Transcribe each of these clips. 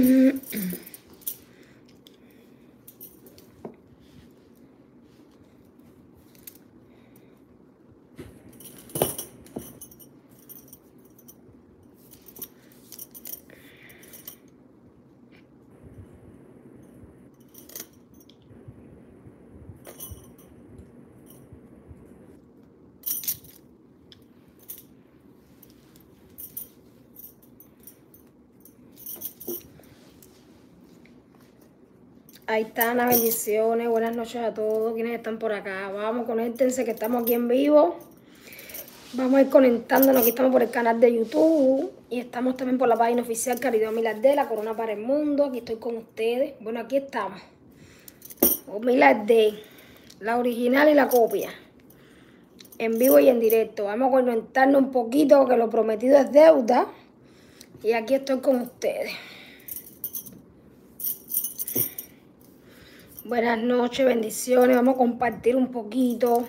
うん。Ahí las bendiciones. Buenas noches a todos quienes están por acá. Vamos, conéctense que estamos aquí en vivo. Vamos a ir conectándonos. Aquí estamos por el canal de YouTube. Y estamos también por la página oficial Caridad Milardé, la Corona para el Mundo. Aquí estoy con ustedes. Bueno, aquí estamos. Milardé, la original y la copia. En vivo y en directo. Vamos a conectarnos un poquito, que lo prometido es deuda. Y aquí estoy con ustedes. Buenas noches, bendiciones. Vamos a compartir un poquito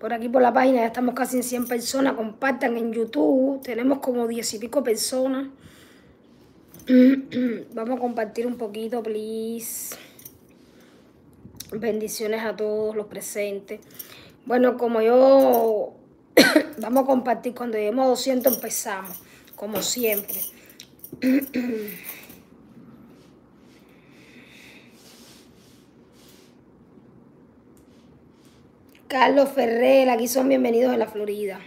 por aquí por la página. Ya estamos casi en 100 personas. Compartan en YouTube. Tenemos como 10 y pico personas. Vamos a compartir un poquito, please. Bendiciones a todos los presentes. Bueno, como yo... Vamos a compartir. Cuando lleguemos a 200 empezamos. Como siempre. Carlos Ferrer, aquí son bienvenidos a la Florida.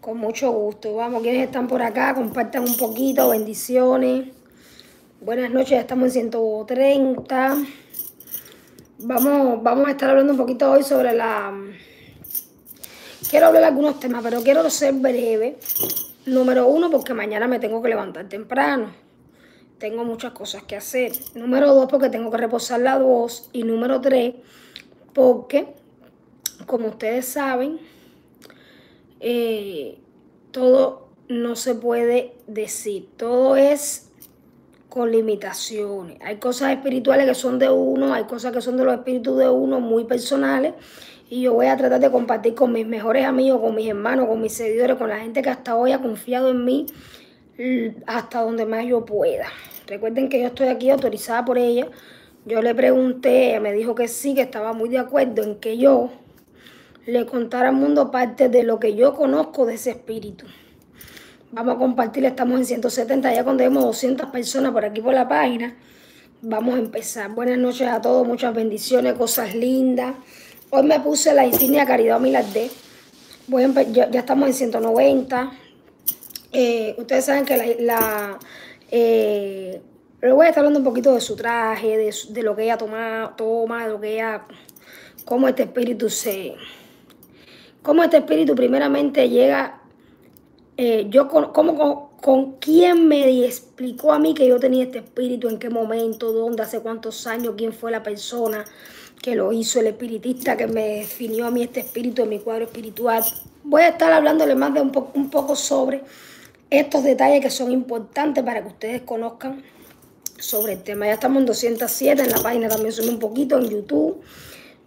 Con mucho gusto. Vamos, quienes están por acá, compartan un poquito, bendiciones. Buenas noches, ya estamos en 130. Vamos, vamos a estar hablando un poquito hoy sobre la... Quiero hablar de algunos temas, pero quiero ser breve. Número uno, porque mañana me tengo que levantar temprano. Tengo muchas cosas que hacer. Número dos, porque tengo que reposar la voz. Y número tres, porque como ustedes saben, eh, todo no se puede decir, todo es con limitaciones. Hay cosas espirituales que son de uno, hay cosas que son de los espíritus de uno, muy personales, y yo voy a tratar de compartir con mis mejores amigos, con mis hermanos, con mis seguidores, con la gente que hasta hoy ha confiado en mí hasta donde más yo pueda. Recuerden que yo estoy aquí autorizada por ella. Yo le pregunté, me dijo que sí, que estaba muy de acuerdo en que yo le contar al mundo parte de lo que yo conozco de ese espíritu. Vamos a compartir, estamos en 170, ya cuando vemos 200 personas por aquí por la página, vamos a empezar. Buenas noches a todos, muchas bendiciones, cosas lindas. Hoy me puse la insignia Caridad Milardé. Voy ya, estamos en 190. Eh, ustedes saben que la... la eh, voy a estar hablando un poquito de su traje, de, de lo que ella toma, toma, de lo que ella, cómo este espíritu se, cómo este espíritu primeramente llega, eh, yo con, cómo, con, quién me explicó a mí que yo tenía este espíritu, en qué momento, dónde, hace cuántos años, quién fue la persona que lo hizo, el espiritista que me definió a mí este espíritu en mi cuadro espiritual. Voy a estar hablándole más de un, un poco sobre estos detalles que son importantes para que ustedes conozcan sobre el tema. Ya estamos en 207, en la página también sube un poquito, en YouTube.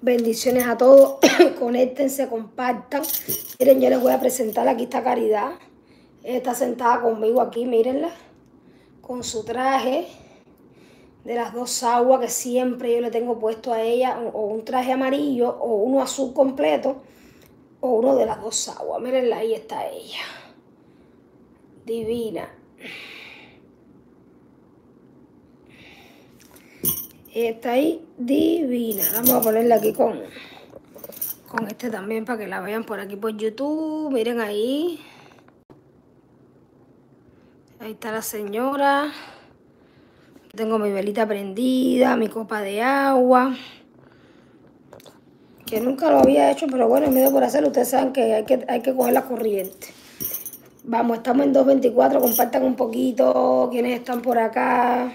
Bendiciones a todos. Conéctense, compartan. Miren, yo les voy a presentar aquí esta Caridad. Está sentada conmigo aquí, mírenla. Con su traje de las dos aguas que siempre yo le tengo puesto a ella. O un traje amarillo, o uno azul completo, o uno de las dos aguas. Mírenla, ahí está ella. Divina. Está ahí divina. Vamos a ponerla aquí con, con este también para que la vean por aquí por YouTube. Miren ahí. Ahí está la señora. Tengo mi velita prendida, mi copa de agua. Que nunca lo había hecho, pero bueno, me dio por hacerlo. Ustedes saben que hay que, hay que coger la corriente. Vamos, estamos en 2.24. Compartan un poquito quienes están por acá.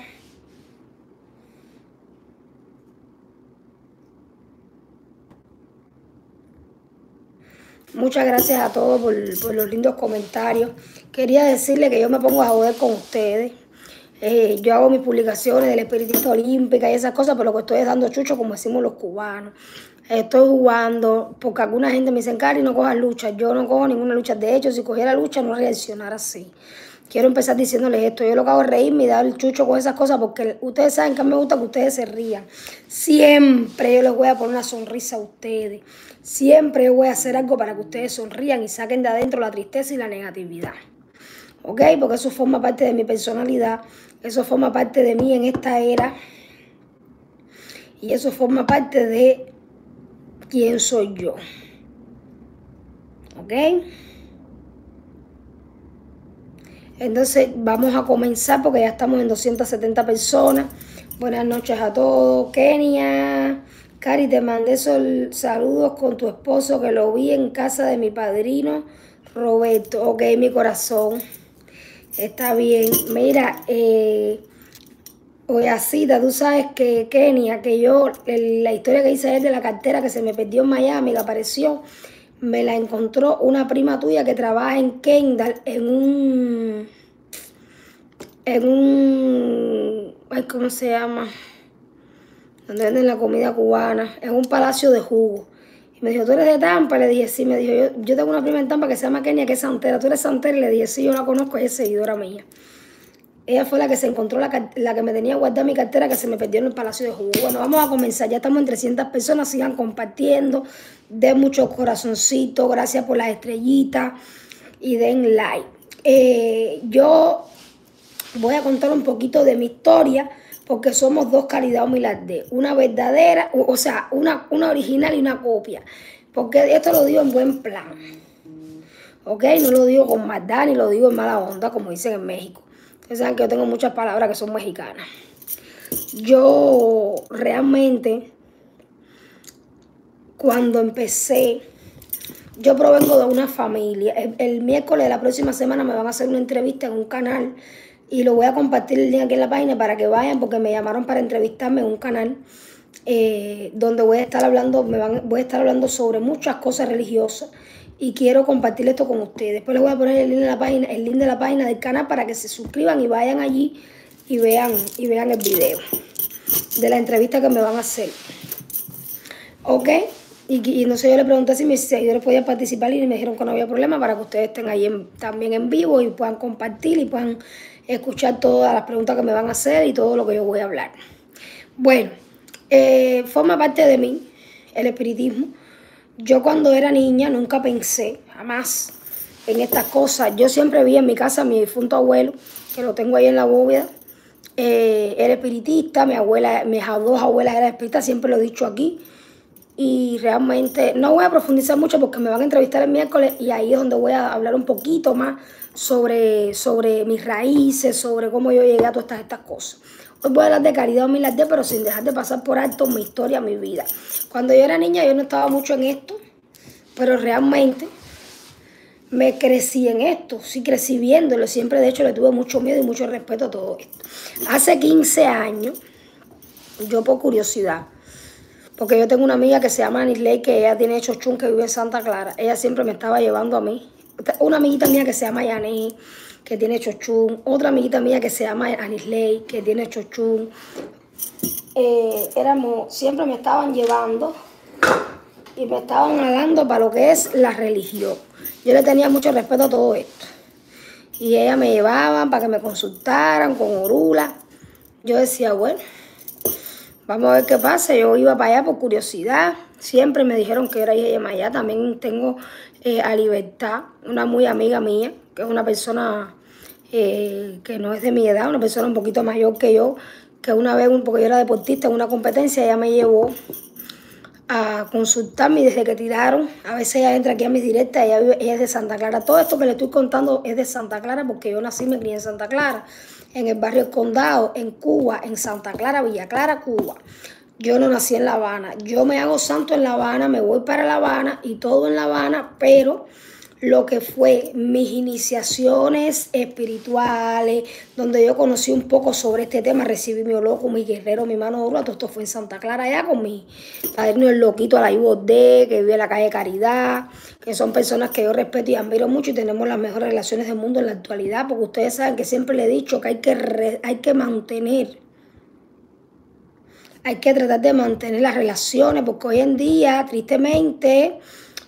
Muchas gracias a todos por, los lindos comentarios. Quería decirle que yo me pongo a joder con ustedes. Eh, yo hago mis publicaciones del espiritista olímpica y esas cosas, pero lo que estoy es dando chucho, como decimos los cubanos. Estoy jugando, porque alguna gente me dice, Cari, no cojas lucha. Yo no cojo ninguna lucha. De hecho, si cogiera lucha, no reaccionara así. quiero empezar diciéndoles esto. Yo lo que hago es reírme y dar el chucho con esas cosas porque ustedes saben que me gusta que ustedes se rían. Siempre yo les voy a poner una sonrisa a ustedes. Siempre voy a hacer algo para que ustedes sonrían y saquen de adentro la tristeza y la negatividad. ¿Ok? Porque eso forma parte de mi personalidad. Eso forma parte de mí en esta era. Y eso forma parte de quién soy yo. ¿Ok? Entonces vamos a comenzar porque ya estamos en 270 personas. Buenas noches a todos. Kenia, Cari, te mandé saludos con tu esposo que lo vi en casa de mi padrino Roberto. Ok, mi corazón. Está bien. Mira, eh, así, tú sabes que Kenia, que yo, la historia que hice es de la cartera que se me perdió en Miami, que apareció me la encontró una prima tuya que trabaja en Kendall en un en un ay cómo se llama donde venden la comida cubana en un palacio de jugo y me dijo tú eres de Tampa le dije sí me dijo yo, yo tengo una prima en Tampa que se llama Kenia que es santera tú eres santera le dije sí yo la conozco ella es seguidora mía ella fue la que se encontró, la, que me tenía guardada mi cartera, que se me perdió en el Palacio de Jugo. Bueno, vamos a comenzar. Ya estamos en 300 personas. Sigan compartiendo. Den muchos corazoncitos. Gracias por las estrellitas. Y den like. Eh, yo voy a contar un poquito de mi historia. Porque somos dos calidad humilde. Una verdadera, o, sea, una, una original y una copia. Porque esto lo digo en buen plan. ¿Ok? No lo digo con maldad ni lo digo en mala onda, como dicen en México. Ustedes saben que yo tengo muchas palabras que son mexicanas. Yo realmente, cuando empecé, yo provengo de una familia. El, miércoles de la próxima semana me van a hacer una entrevista en un canal y lo voy a compartir el link aquí en la página para que vayan porque me llamaron para entrevistarme en un canal eh, donde voy a estar hablando, me van, voy a estar hablando sobre muchas cosas religiosas y quiero compartir esto con ustedes. Después les voy a poner el link de la página, el link de la página del canal para que se suscriban y vayan allí y vean, y vean el video de la entrevista que me van a hacer. ¿Ok? Y, no sé, yo le pregunté si mis seguidores podían participar y me dijeron que no había problema para que ustedes estén ahí también en vivo y puedan compartir y puedan escuchar todas las preguntas que me van a hacer y todo lo que yo voy a hablar. Bueno, eh, forma parte de mí el espiritismo yo cuando era niña nunca pensé, jamás, en estas cosas. Yo siempre vi en mi casa a mi difunto abuelo, que lo tengo ahí en la bóveda. Eh, era espiritista, mi abuela, mis dos abuelas eran espiritistas, siempre lo he dicho aquí. Y realmente no voy a profundizar mucho porque me van a entrevistar el miércoles y ahí es donde voy a hablar un poquito más sobre, sobre mis raíces, sobre cómo yo llegué a todas estas, cosas. Hoy voy a hablar de caridad o milagro, pero sin dejar de pasar por alto mi historia, mi vida. Cuando yo era niña yo no estaba mucho en esto, pero realmente me crecí en esto, sí crecí viéndolo, siempre de hecho le tuve mucho miedo y mucho respeto a todo esto. Hace 15 años, yo por curiosidad, porque yo tengo una amiga que se llama Anisley, que ella tiene chochún, que vive en Santa Clara, ella siempre me estaba llevando a mí. Una amiguita mía que se llama Yané, que tiene chochún, otra amiguita mía que se llama Anisley, que tiene chochún. Eh, éramos, siempre me estaban llevando y me estaban hablando para lo que es la religión. Yo le tenía mucho respeto a todo esto. Y ella me llevaban para que me consultaran con orula. Yo decía, bueno, vamos a ver qué pasa. Yo iba para allá por curiosidad. Siempre me dijeron que era hija de. También tengo eh, a Libertad, una muy amiga mía, que es una persona eh, que no es de mi edad, una persona un poquito mayor que yo, que una vez, porque yo era deportista en una competencia, ella me llevó a consultarme desde que tiraron, a veces ella entra aquí a mis directas, ella, ella es de Santa Clara. Todo esto que le estoy contando es de Santa Clara porque yo nací y me crié en Santa Clara, en el barrio Condado, en Cuba, en Santa Clara, Villa Clara, Cuba. Yo no nací en La Habana. Yo me hago santo en La Habana, me voy para La Habana y todo en La Habana, pero lo que fue mis iniciaciones espirituales, donde yo conocí un poco sobre este tema, recibí mi loco, mi guerrero, mi mano dura, todo esto fue en Santa Clara, allá con mi padrino el loquito a la de que vive en la calle Caridad, que son personas que yo respeto y admiro mucho y tenemos las mejores relaciones del mundo en la actualidad, porque ustedes saben que siempre le he dicho que hay que, hay que mantener hay que tratar de mantener las relaciones, porque hoy en día, tristemente,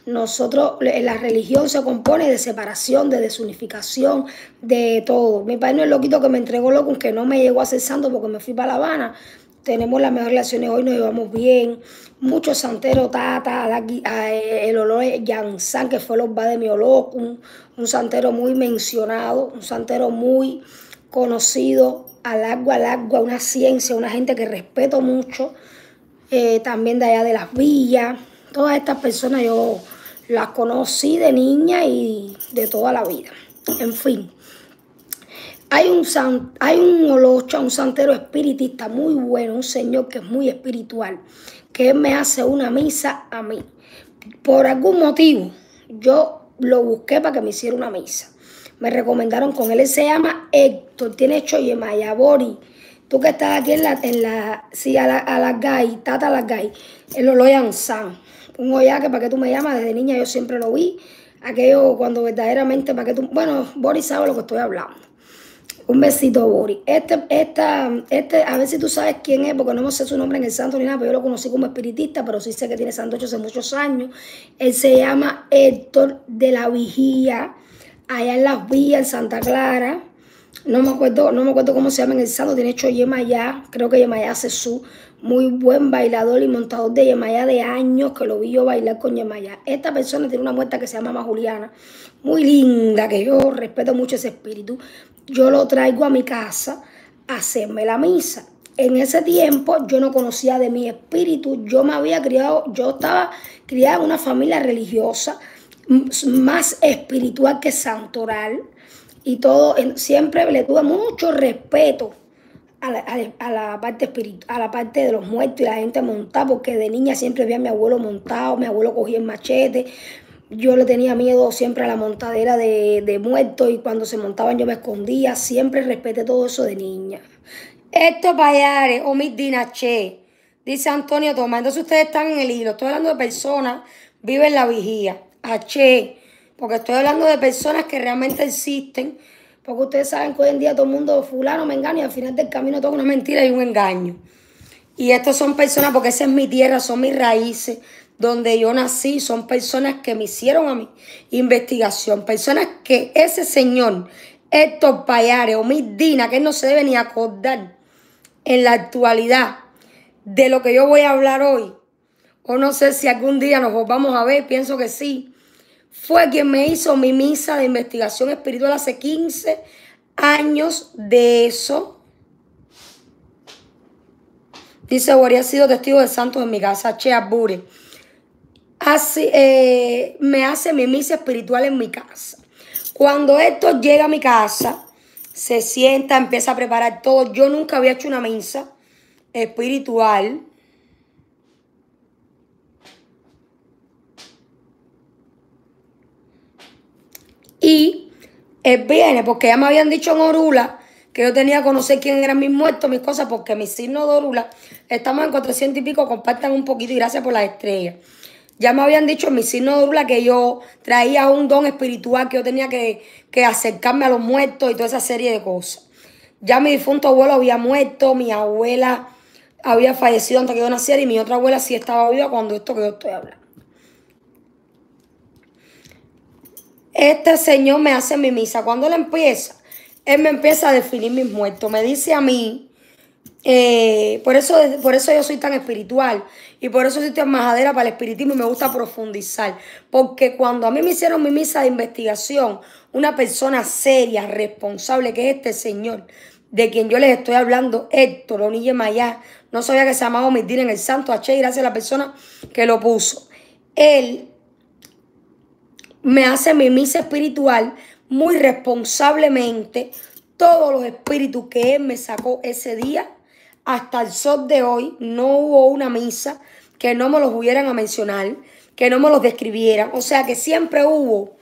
nosotros, la religión se compone de separación, de desunificación, de todo. Mi padre no es loquito que me entregó loco, que no me llegó a ser santo porque me fui para La Habana. Tenemos las mejores relaciones hoy, nos llevamos bien. Muchos santeros, tata, el olor de Yansan, que fue los va de mi un, un santero muy mencionado, un santero muy conocido, al agua, al agua, una ciencia, una gente que respeto mucho. Eh, también de allá de las villas. Todas estas personas yo las conocí de niña y de toda la vida. En fin. Hay un, san, hay un olocha, un santero espiritista muy bueno, un señor que es muy espiritual, que me hace una misa a mí. Por algún motivo, yo lo busqué para que me hiciera una misa. Me recomendaron con él, él se llama Héctor, tiene Choyemaya Bori. Tú que estás aquí en la, en la, sí, a la, a la gay, Tata la gay, el Oloyan San un que para que tú me llamas, desde niña yo siempre lo vi. Aquello cuando verdaderamente para que tú. Bueno, Boris sabe lo que estoy hablando. Un besito, Boris. Este, esta, este, a ver si tú sabes quién es, porque no me sé su nombre en el santo ni nada, pero yo lo conocí como espiritista, pero sí sé que tiene santo hace muchos años. Él se llama Héctor de la Vigía, allá en las vías, en Santa Clara. No me acuerdo, no me acuerdo cómo se llama en el santo, tiene hecho Yemayá, creo que Yemayá su muy buen bailador y montador de Yemaya de años, que lo vi yo bailar con Yemaya. Esta persona tiene una muerta que se llama Juliana, muy linda, que yo respeto mucho ese espíritu. Yo lo traigo a mi casa a hacerme la misa. En ese tiempo yo no conocía de mi espíritu, yo me había criado, yo estaba criada en una familia religiosa, más espiritual que santoral, y todo, siempre le tuve mucho respeto a la, parte espiritual, a la parte de los muertos y la gente montada, porque de niña siempre vi a mi abuelo montado, mi abuelo cogía el machete, yo le tenía miedo siempre a la montadera de, de muertos y cuando se montaban yo me escondía, siempre respeté todo eso de niña. Esto Payares o mis dinaché, dice Antonio Tomás, entonces ustedes están en el hilo, estoy hablando de personas, viven la vigía, H, porque estoy hablando de personas que realmente existen, porque ustedes saben que hoy en día todo el mundo fulano me engaña y al final del camino todo es una mentira y un engaño. Y estos son personas, porque esa es mi tierra, son mis raíces, donde yo nací, son personas que me hicieron a mí investigación, personas que ese señor, Héctor Payares o mi Dina, que él no se debe ni acordar en la actualidad de lo que yo voy a hablar hoy, o no sé si algún día nos vamos a ver, pienso que sí, fue quien me hizo mi misa de investigación espiritual hace 15 años de eso. Dice, ha sido testigo de santos en mi casa, Chea Bure. Así, eh, me hace mi misa espiritual en mi casa. Cuando esto llega a mi casa, se sienta, empieza a preparar todo. Yo nunca había hecho una misa espiritual. Y él viene, porque ya me habían dicho en Orula que yo tenía que conocer quién eran mis muertos, mis cosas, porque mi signo de Orula, estamos en 400 y pico, compartan un poquito y gracias por las estrellas. Ya me habían dicho en mi signo de Orula que yo traía un don espiritual, que yo tenía que, que acercarme a los muertos y toda esa serie de cosas. Ya mi difunto abuelo había muerto, mi abuela había fallecido antes que yo naciera y mi otra abuela sí estaba viva cuando esto que yo estoy hablando. Este Señor me hace mi misa. Cuando Él empieza, Él me empieza a definir mis muertos. Me dice a mí, eh, por, eso, por eso yo soy tan espiritual y por eso soy tan majadera para el espiritismo y me gusta profundizar. Porque cuando a mí me hicieron mi misa de investigación, una persona seria, responsable, que es este Señor, de quien yo les estoy hablando, Héctor Onille Mayá, no sabía que se llamaba omitir en el Santo H, gracias a la persona que lo puso. Él me hace mi misa espiritual muy responsablemente. Todos los espíritus que Él me sacó ese día, hasta el sol de hoy, no hubo una misa que no me los hubieran a mencionar, que no me los describieran. O sea que siempre hubo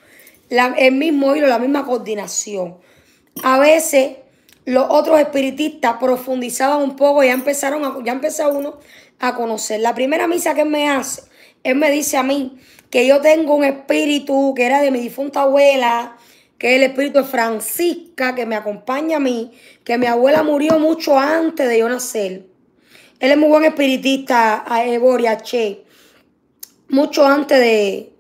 el mismo hilo, la misma coordinación. A veces los otros espiritistas profundizaban un poco ya empezaron a, ya empezó uno a conocer. La primera misa que Él me hace, Él me dice a mí, que yo tengo un espíritu que era de mi difunta abuela, que es el espíritu de Francisca, que me acompaña a mí, que mi abuela murió mucho antes de yo nacer. Él es muy buen espiritista, a Che, mucho antes de,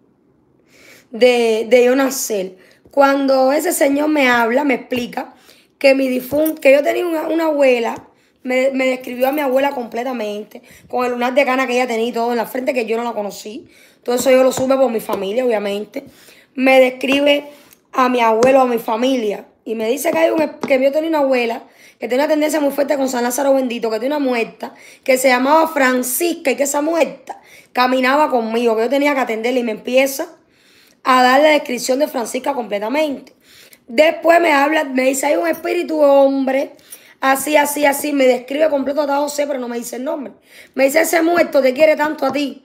de, de yo nacer. Cuando ese señor me habla, me explica que mi difunto, que yo tenía una, abuela, me, describió a mi abuela completamente, con el lunar de cana que ella tenía y todo en la frente, que yo no la conocí. Todo eso yo lo supe por mi familia, obviamente. Me describe a mi abuelo, a mi familia. Y me dice que, hay un, que yo tenía una abuela que tenía una tendencia muy fuerte con San Lázaro bendito, que tiene una muerta, que se llamaba Francisca y que esa muerta caminaba conmigo, que yo tenía que atenderla y me empieza a dar la descripción de Francisca completamente. Después me habla, me dice, hay un espíritu hombre, así, así, así, me describe completo a José, pero no me dice el nombre. Me dice, ese muerto te quiere tanto a ti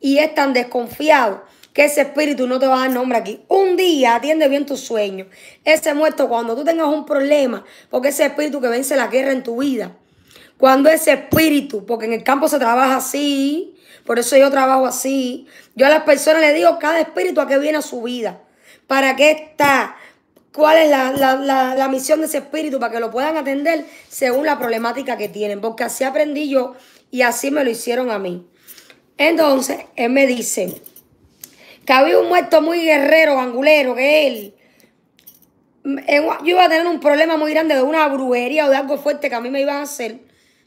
y es tan desconfiado que ese espíritu no te va a dar nombre aquí. Un día atiende bien tus sueños. Ese muerto, cuando tú tengas un problema, porque ese espíritu que vence la guerra en tu vida, cuando ese espíritu, porque en el campo se trabaja así, por eso yo trabajo así, yo a las personas les digo cada espíritu a qué viene a su vida, para qué está, cuál es la, misión de ese espíritu para que lo puedan atender según la problemática que tienen, porque así aprendí yo y así me lo hicieron a mí. Entonces, él me dice que había un muerto muy guerrero, angulero, que él, yo iba a tener un problema muy grande de una brujería o de algo fuerte que a mí me iban a hacer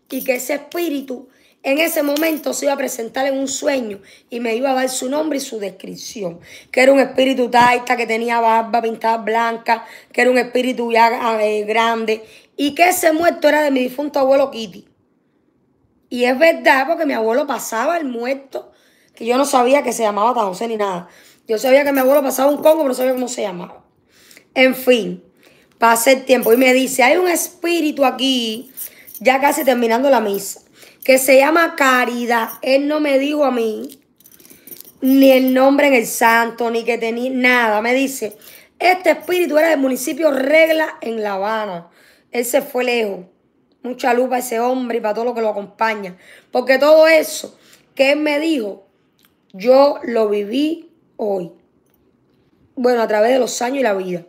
y que ese espíritu en ese momento se iba a presentar en un sueño y me iba a dar su nombre y su descripción. Que era un espíritu taita, que tenía barba pintada blanca, que era un espíritu ya eh, grande y que ese muerto era de mi difunto abuelo Kitty. Y es verdad porque mi abuelo pasaba el muerto, que yo no sabía que se llamaba José ni nada. Yo sabía que mi abuelo pasaba un congo, pero no sabía cómo se llamaba. En fin, pasé el tiempo y me dice, hay un espíritu aquí, ya casi terminando la misa que se llama Caridad. Él no me dijo a mí ni el nombre en el santo, ni que tenía nada. Me dice, este espíritu era del municipio Regla en La Habana. Él se fue lejos. Mucha luz para ese hombre y para todo lo que lo acompaña. Porque todo eso que él me dijo, yo lo viví hoy. Bueno, a través de los años y la vida.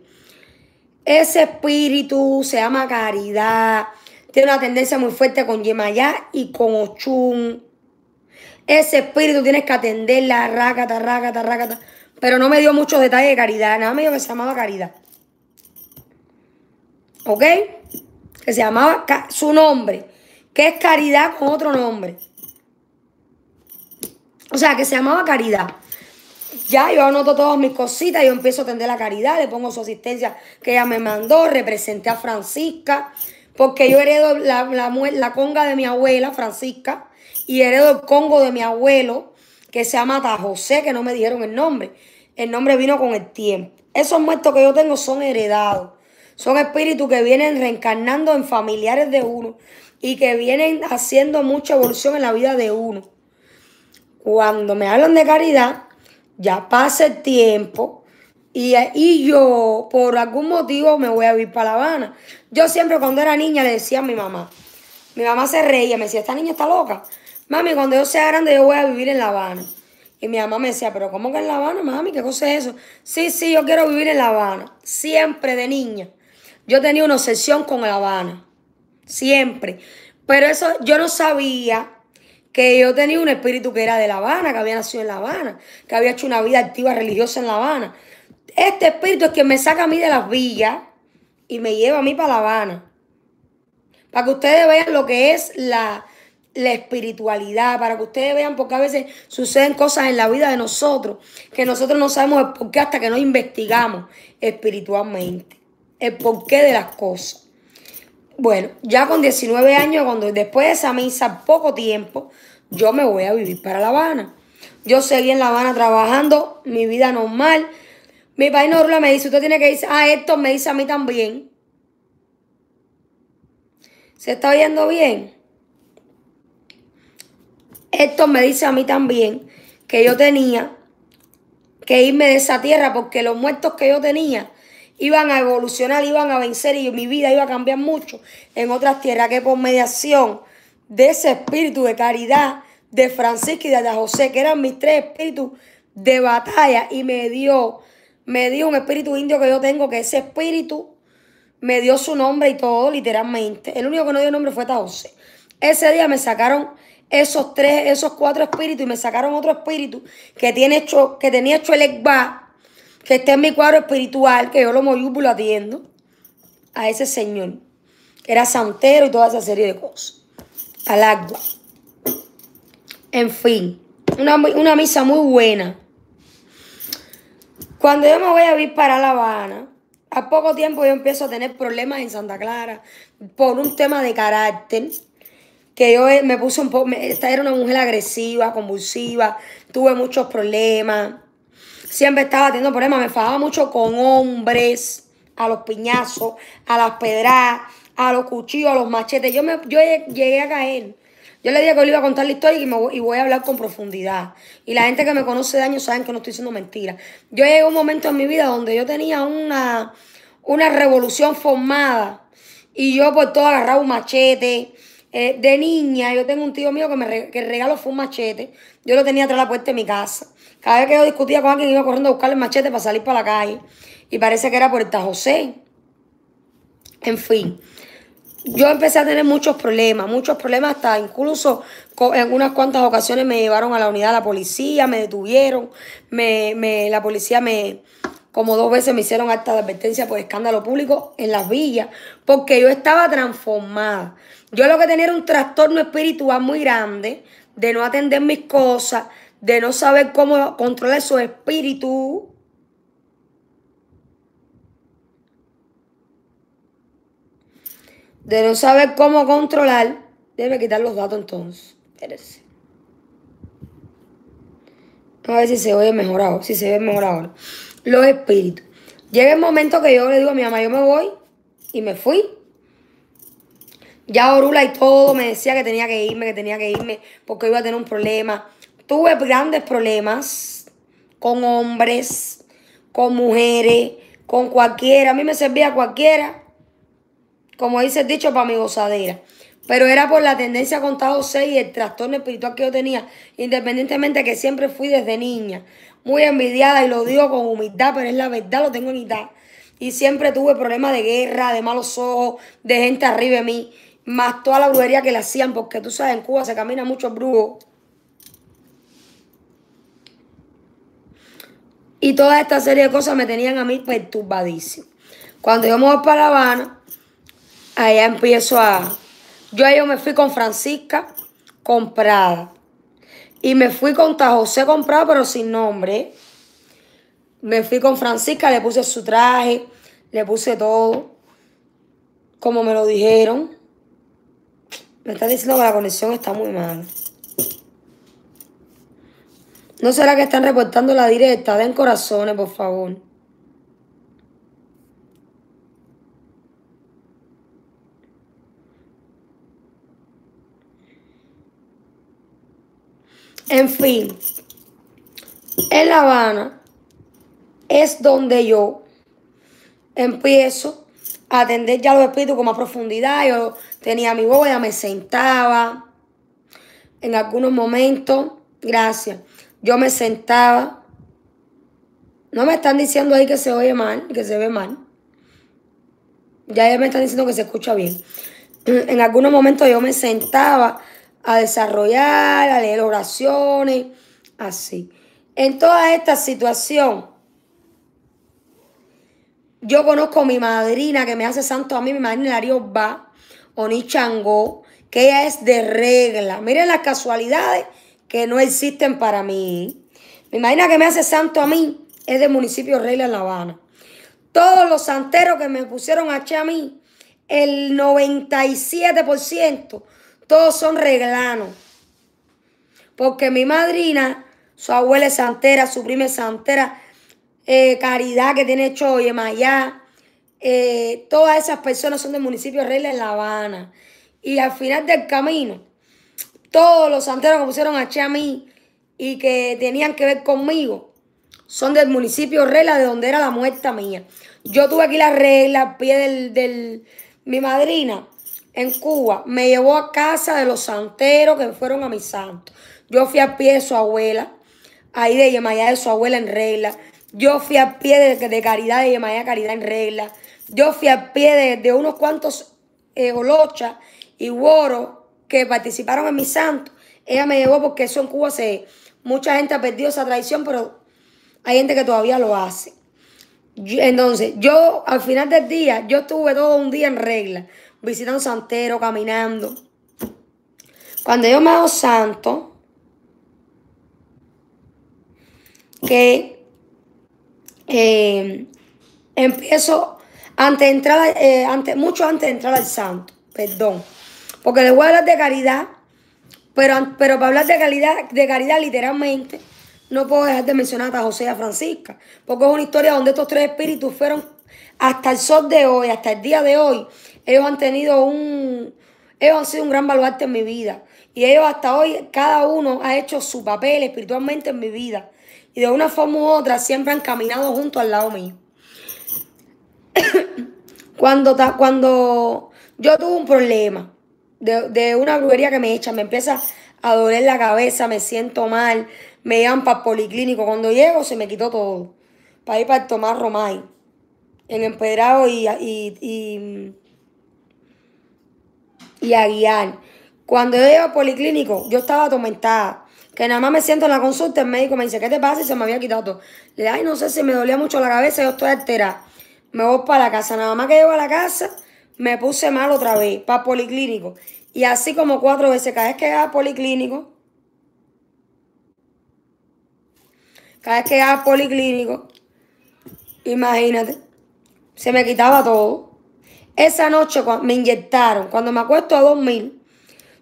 Ese espíritu se llama caridad tiene una tendencia muy fuerte con Yemayá y con Ochun. Ese espíritu tienes que atenderla, rácata, rácata, rácata. Pero no me dio muchos detalles de caridad. Nada me dijo que se llamaba caridad. ¿Ok? Que se llamaba su nombre. Que es caridad con otro nombre. O sea, que se llamaba caridad. Ya yo anoto todas mis cositas, yo empiezo a atender la caridad, le pongo su asistencia que ella me mandó, representé a Francisca, porque yo heredo la, la, conga de mi abuela, Francisca, y heredo el congo de mi abuelo, que se llama José, que no me dijeron el nombre. El nombre vino con el tiempo. Esos muertos que yo tengo son heredados. Son espíritus que vienen reencarnando en familiares de uno y que vienen haciendo mucha evolución en la vida de uno. Cuando me hablan de caridad, ya pasa el tiempo, y, yo, por algún motivo, me voy a vivir para La Habana. Yo siempre cuando era niña le decía a mi mamá, mi mamá se reía, me decía, esta niña está loca. Mami, cuando yo sea grande yo voy a vivir en La Habana. Y mi mamá me decía, pero ¿cómo que en La Habana, mami? ¿Qué cosa es eso? Sí, sí, yo quiero vivir en La Habana. Siempre de niña. Yo tenía una obsesión con La Habana. Siempre. Pero eso yo no sabía que yo tenía un espíritu que era de La Habana, que había nacido en La Habana, que había hecho una vida activa religiosa en La Habana. Este espíritu es que me saca a mí de las villas y me lleva a mí para La Habana. Para que ustedes vean lo que es la, espiritualidad, para que ustedes vean porque a veces suceden cosas en la vida de nosotros que nosotros no sabemos el porqué hasta que no investigamos espiritualmente. El porqué de las cosas. Bueno, ya con 19 años, cuando después de esa misa, poco tiempo, yo me voy a vivir para La Habana. Yo seguí en La Habana trabajando mi vida normal mi país Norla me dice, usted tiene que irse. Ah, esto me dice a mí también. ¿Se está oyendo bien? Esto me dice a mí también que yo tenía que irme de esa tierra porque los muertos que yo tenía iban a evolucionar, iban a vencer y mi vida iba a cambiar mucho en otras tierras que por mediación de ese espíritu de caridad de Francisco y de José, que eran mis tres espíritus de batalla y me dio me dio un espíritu indio que yo tengo, que ese espíritu me dio su nombre y todo, literalmente. El único que no dio nombre fue Taose. Ese día me sacaron esos tres, esos cuatro espíritus y me sacaron otro espíritu que, tiene hecho, que tenía hecho el Ekba, que esté en mi cuadro espiritual, que yo lo lo atiendo a ese señor, que era santero y toda esa serie de cosas, al agua. En fin, una, una misa muy buena. Cuando yo me voy a vivir para La Habana, a poco tiempo yo empiezo a tener problemas en Santa Clara por un tema de carácter que yo me puse un poco, esta era una mujer agresiva, convulsiva, tuve muchos problemas, siempre estaba teniendo problemas, me enfadaba mucho con hombres, a los piñazos, a las pedras, a los cuchillos, a los machetes. Yo, me, yo llegué a caer. Yo le dije que le iba a contar la historia y, me voy, y voy a hablar con profundidad. Y la gente que me conoce de años saben que no estoy diciendo mentira. Yo llegué a un momento en mi vida donde yo tenía una, una revolución formada y yo por todo agarraba un machete, eh, de niña, yo tengo un tío mío que me que regalo fue un machete. Yo lo tenía atrás de la puerta de mi casa. Cada vez que yo discutía con alguien, iba corriendo a buscar el machete para salir para la calle. Y parece que era Puerta José. En fin, yo empecé a tener muchos problemas, muchos problemas hasta incluso en unas cuantas ocasiones me llevaron a la unidad de la policía, me detuvieron, me, me, la policía me, como dos veces me hicieron acta de advertencia por escándalo público en las villas, porque yo estaba transformada. Yo lo que tenía era un trastorno espiritual muy grande, de no atender mis cosas, de no saber cómo controlar su espíritu. De no saber cómo controlar. Debe quitar los datos entonces. Espérese. A ver si se oye mejor ahora. Si se ve mejor ahora. Los espíritus. Llega el momento que yo le digo a mi mamá, yo me voy. Y me fui. Ya Orula y todo me decía que tenía que irme, que tenía que irme porque iba a tener un problema. Tuve grandes problemas con hombres, con mujeres, con cualquiera. A mí me servía cualquiera, como dice el dicho, para mi gozadera. Pero era por la tendencia a contar José y el trastorno espiritual que yo tenía, independientemente que siempre fui desde niña. Muy envidiada y lo digo con humildad, pero es la verdad, lo tengo en mitad. Y siempre tuve problemas de guerra, de malos ojos, de gente arriba de mí más toda la brujería que le hacían, porque tú sabes, en Cuba se camina mucho brujo. Y toda esta serie de cosas me tenían a mí perturbadísimo. Cuando yo me voy para La Habana, allá empiezo a... Yo yo me fui con Francisca comprada. Y me fui con José comprado, pero sin nombre. Me fui con Francisca, le puse su traje, le puse todo, como me lo dijeron. Me están diciendo que la conexión está muy mal. ¿No será que están reportando la directa? Den corazones, por favor. En fin, en La Habana es donde yo empiezo a atender ya los espíritus con más profundidad. Yo tenía mi boya, me sentaba. En algunos momentos, gracias, yo me sentaba. No me están diciendo ahí que se oye mal, que se ve mal. Ya me están diciendo que se escucha bien. En algunos momentos yo me sentaba a desarrollar, a leer oraciones, así. En toda esta situación, yo conozco a mi madrina que me hace santo a mí, mi madrina Darío va, Oni Chango, que ella es de regla. Miren las casualidades que no existen para mí. Mi madrina que me hace santo a mí es del municipio Regla en La Habana. Todos los santeros que me pusieron a a mí, el 97%, todos son reglanos. Porque mi madrina, su abuela es santera, su prima es santera, eh, Caridad que tiene hecho Yemayá, eh, todas esas personas son del municipio de Regla en La Habana. Y al final del camino, todos los santeros que pusieron a Chamí y que tenían que ver conmigo son del municipio Regla, de donde era la muerta mía. Yo tuve aquí la regla al pie del, del, Mi madrina en Cuba me llevó a casa de los santeros que fueron a mi santo. Yo fui a pie de su abuela, ahí de Yemayá de su abuela en regla. Yo fui a pie de, Caridad, de Yemaya Caridad en regla. Yo fui a pie de, unos cuantos eh, y Woro que participaron en mi santo. Ella me llevó porque eso en Cuba se... Mucha gente ha perdido esa tradición, pero hay gente que todavía lo hace. entonces, yo al final del día, yo estuve todo un día en regla, visitando santero, caminando. Cuando yo me hago santo, que eh, empiezo antes de entrar, eh, mucho antes de entrar al santo, perdón, porque le voy a hablar de caridad, pero, pero para hablar de caridad, de caridad literalmente, no puedo dejar de mencionar a José y a Francisca, porque es una historia donde estos tres espíritus fueron hasta el sol de hoy, hasta el día de hoy, ellos han tenido un, ellos han sido un gran baluarte en mi vida. Y ellos hasta hoy, cada uno ha hecho su papel espiritualmente en mi vida. Y de una forma u otra siempre han caminado junto al lado mío. cuando, cuando yo tuve un problema de, de una brujería que me echa, me empieza a doler la cabeza, me siento mal, me llevan para el policlínico. Cuando llego se me quitó todo. Para ir para el Tomás Romay. En Empedrado y, y a guiar. Cuando yo llego al policlínico, yo estaba atormentada. Que nada más me siento en la consulta, el médico me dice, ¿qué te pasa? Y se me había quitado todo. Le digo, ay, no sé si me dolía mucho la cabeza, yo estoy alterada. Me voy para la casa. Nada más que llego a la casa, me puse mal otra vez, para el policlínico. Y así como cuatro veces, cada vez que llegaba al policlínico, cada vez que llegaba al policlínico, imagínate, se me quitaba todo. Esa noche me inyectaron, cuando me acuesto a dormir,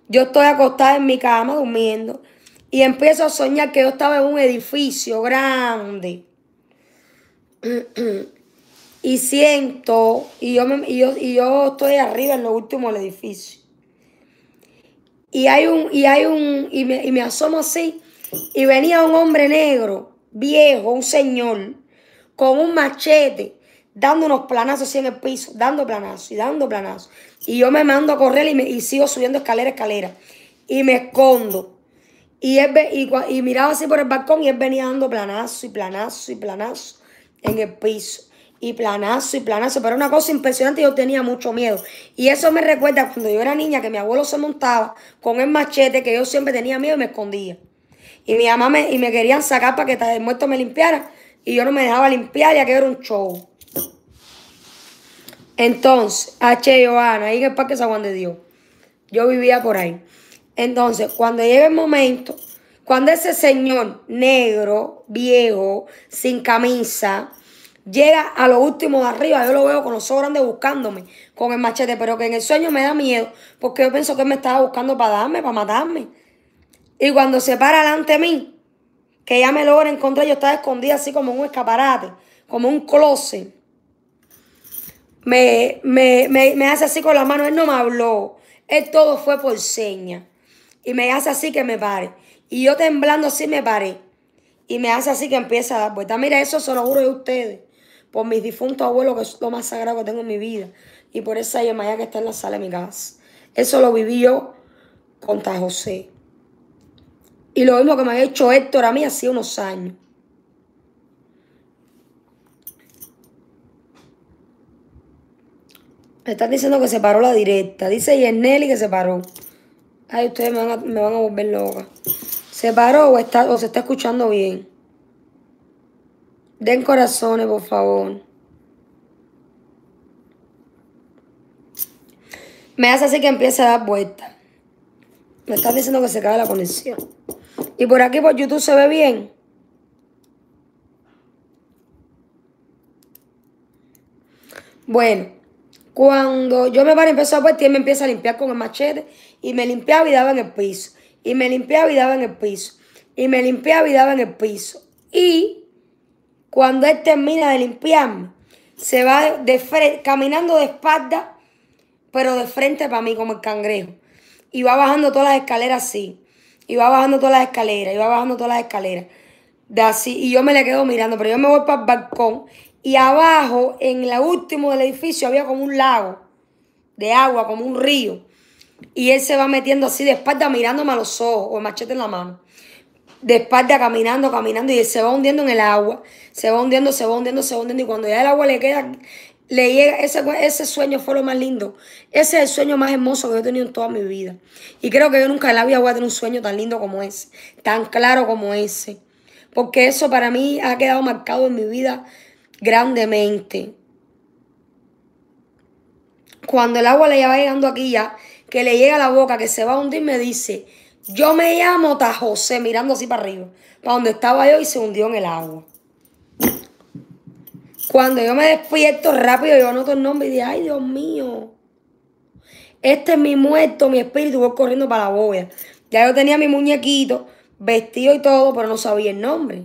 yo estoy acostada en mi cama durmiendo y empiezo a soñar que yo estaba en un edificio grande. y siento, y yo, me, y yo, y yo estoy arriba en lo último del edificio. Y hay un, y hay un, y me, y me asomo así, y venía un hombre negro, viejo, un señor, con un machete, dando unos planazos así en el piso, dando planazos y dando planazos. Y yo me mando a correr y, me, y sigo subiendo escalera, escalera. Y me escondo. Y, él, y, y miraba así por el balcón y él venía dando planazo y planazo y planazo en el piso. Y planazo y planazo. Pero una cosa impresionante, yo tenía mucho miedo. Y eso me recuerda cuando yo era niña que mi abuelo se montaba con el machete, que yo siempre tenía miedo y me escondía. Y mi mamá me, y me querían sacar para que el muerto me limpiara. Y yo no me dejaba limpiar y aquello era un show. Entonces, H. Joana, ahí en el Parque San Juan de Dios. Yo vivía por ahí. Entonces, cuando llega el momento, cuando ese señor negro, viejo, sin camisa, llega a lo último de arriba, yo lo veo con los ojos grandes buscándome con el machete, pero que en el sueño me da miedo, porque yo pienso que él me estaba buscando para darme, para matarme. Y cuando se para delante de mí, que ya me logra encontrar, yo estaba escondida así como un escaparate, como un closet. Me, me, me, hace así con la mano, él no me habló, él todo fue por seña. Y me hace así que me pare. Y yo temblando así me paré. Y me hace así que empieza a dar vuelta. Mira, eso se lo juro yo a ustedes. Por mis difuntos abuelos, que es lo más sagrado que tengo en mi vida. Y por esa Yemaya que está en la sala de mi casa. Eso lo viví yo contra José. Y lo mismo que me había hecho Héctor a mí hace unos años. Me están diciendo que se paró la directa. Dice Yerneli que se paró. Ay, ustedes me van a, volver loca. ¿Se paró o, está, o se está escuchando bien? Den corazones, por favor. Me hace así que empiece a dar vueltas. Me están diciendo que se cae la conexión. Y por aquí por YouTube se ve bien. Bueno, cuando yo me paro y empezó a puerta, él me empieza a limpiar con el machete y me limpiaba y daba en el piso. Y me limpiaba y daba en el piso. Y me limpiaba y daba en el piso. Y cuando él termina de limpiarme, se va de caminando de espalda, pero de frente para mí como el cangrejo. Y va bajando todas las escaleras así. Y va bajando todas las escaleras. Y va bajando todas las escaleras. De así. Y yo me le quedo mirando. Pero yo me voy para el balcón y abajo, en la último del edificio, había como un lago de agua, como un río. Y él se va metiendo así de espalda, mirándome a los ojos, o el machete en la mano. De espalda, caminando, caminando, y él se va hundiendo en el agua. Se va hundiendo, se va hundiendo, se va hundiendo. Y cuando ya el agua le queda, le llega, ese, ese sueño fue lo más lindo. Ese es el sueño más hermoso que yo he tenido en toda mi vida. Y creo que yo nunca en la vida a tener un sueño tan lindo como ese, tan claro como ese. Porque eso para mí ha quedado marcado en mi vida grandemente. Cuando el agua le va llegando aquí ya, que le llega a la boca, que se va a hundir, me dice, yo me llamo Tajosé, mirando así para arriba, para donde estaba yo y se hundió en el agua. Cuando yo me despierto rápido, yo anoto el nombre y digo, ay Dios mío, este es mi muerto, mi espíritu, voy corriendo para la boya. Ya yo tenía mi muñequito, vestido y todo, pero no sabía el nombre.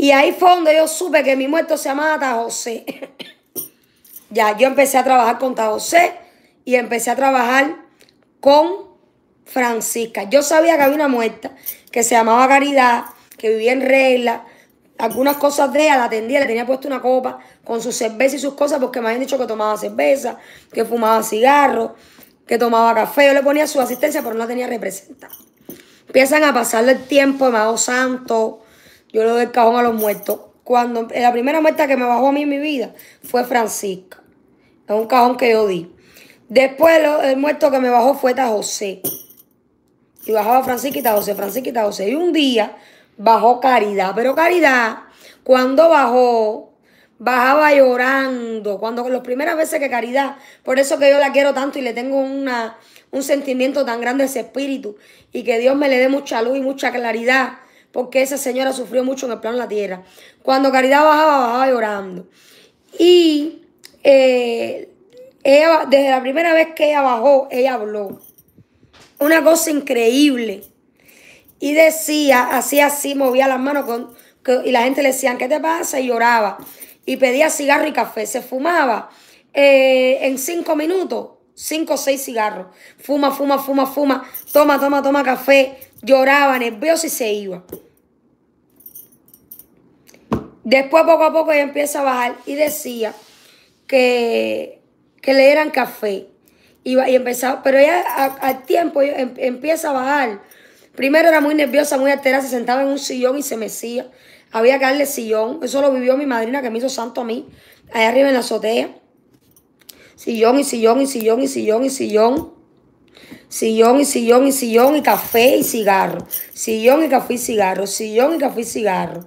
Y ahí fue donde yo supe que mi muerto se llamaba José. ya, yo empecé a trabajar con José y empecé a trabajar con Francisca. Yo sabía que había una muerta que se llamaba Caridad, que vivía en regla. Algunas cosas de ella la atendía, le tenía puesto una copa con su cerveza y sus cosas porque me habían dicho que tomaba cerveza, que fumaba cigarro, que tomaba café. Yo le ponía su asistencia, pero no la tenía representada. Empiezan a pasarle el tiempo, Amado Santo, yo le doy el cajón a los muertos. Cuando la primera muerta que me bajó a mí en mi vida fue Francisca. Es un cajón que yo di. Después el muerto que me bajó fue Ta José. Y bajaba Francisca y Ta José, Francisca y Ta José. Y un día bajó Caridad. Pero Caridad, cuando bajó, bajaba llorando. Cuando las primeras veces que Caridad, por eso que yo la quiero tanto y le tengo una, un sentimiento tan grande a ese espíritu. Y que Dios me le dé mucha luz y mucha claridad porque esa señora sufrió mucho en el plano de la tierra. Cuando Caridad bajaba, bajaba llorando. Y eh, ella, desde la primera vez que ella bajó, ella habló. Una cosa increíble. Y decía, hacía así, movía las manos con, y la gente le decía, ¿qué te pasa? Y lloraba. Y pedía cigarro y café. Se fumaba eh, en cinco minutos, cinco o seis cigarros. Fuma, fuma, fuma, fuma. Toma, toma, toma café lloraba, nerviosa y se iba. Después poco a poco ella empieza a bajar y decía que, que le eran café. Y, y empezaba, pero ella al tiempo em, empieza a bajar. Primero era muy nerviosa, muy alterada, se sentaba en un sillón y se mecía. Había que darle sillón. Eso lo vivió mi madrina que me hizo santo a mí, allá arriba en la azotea. Sillón y sillón y sillón y sillón y sillón. Sillón y sillón y sillón y café y cigarro. Sillón y café y cigarro. Sillón y café y cigarro.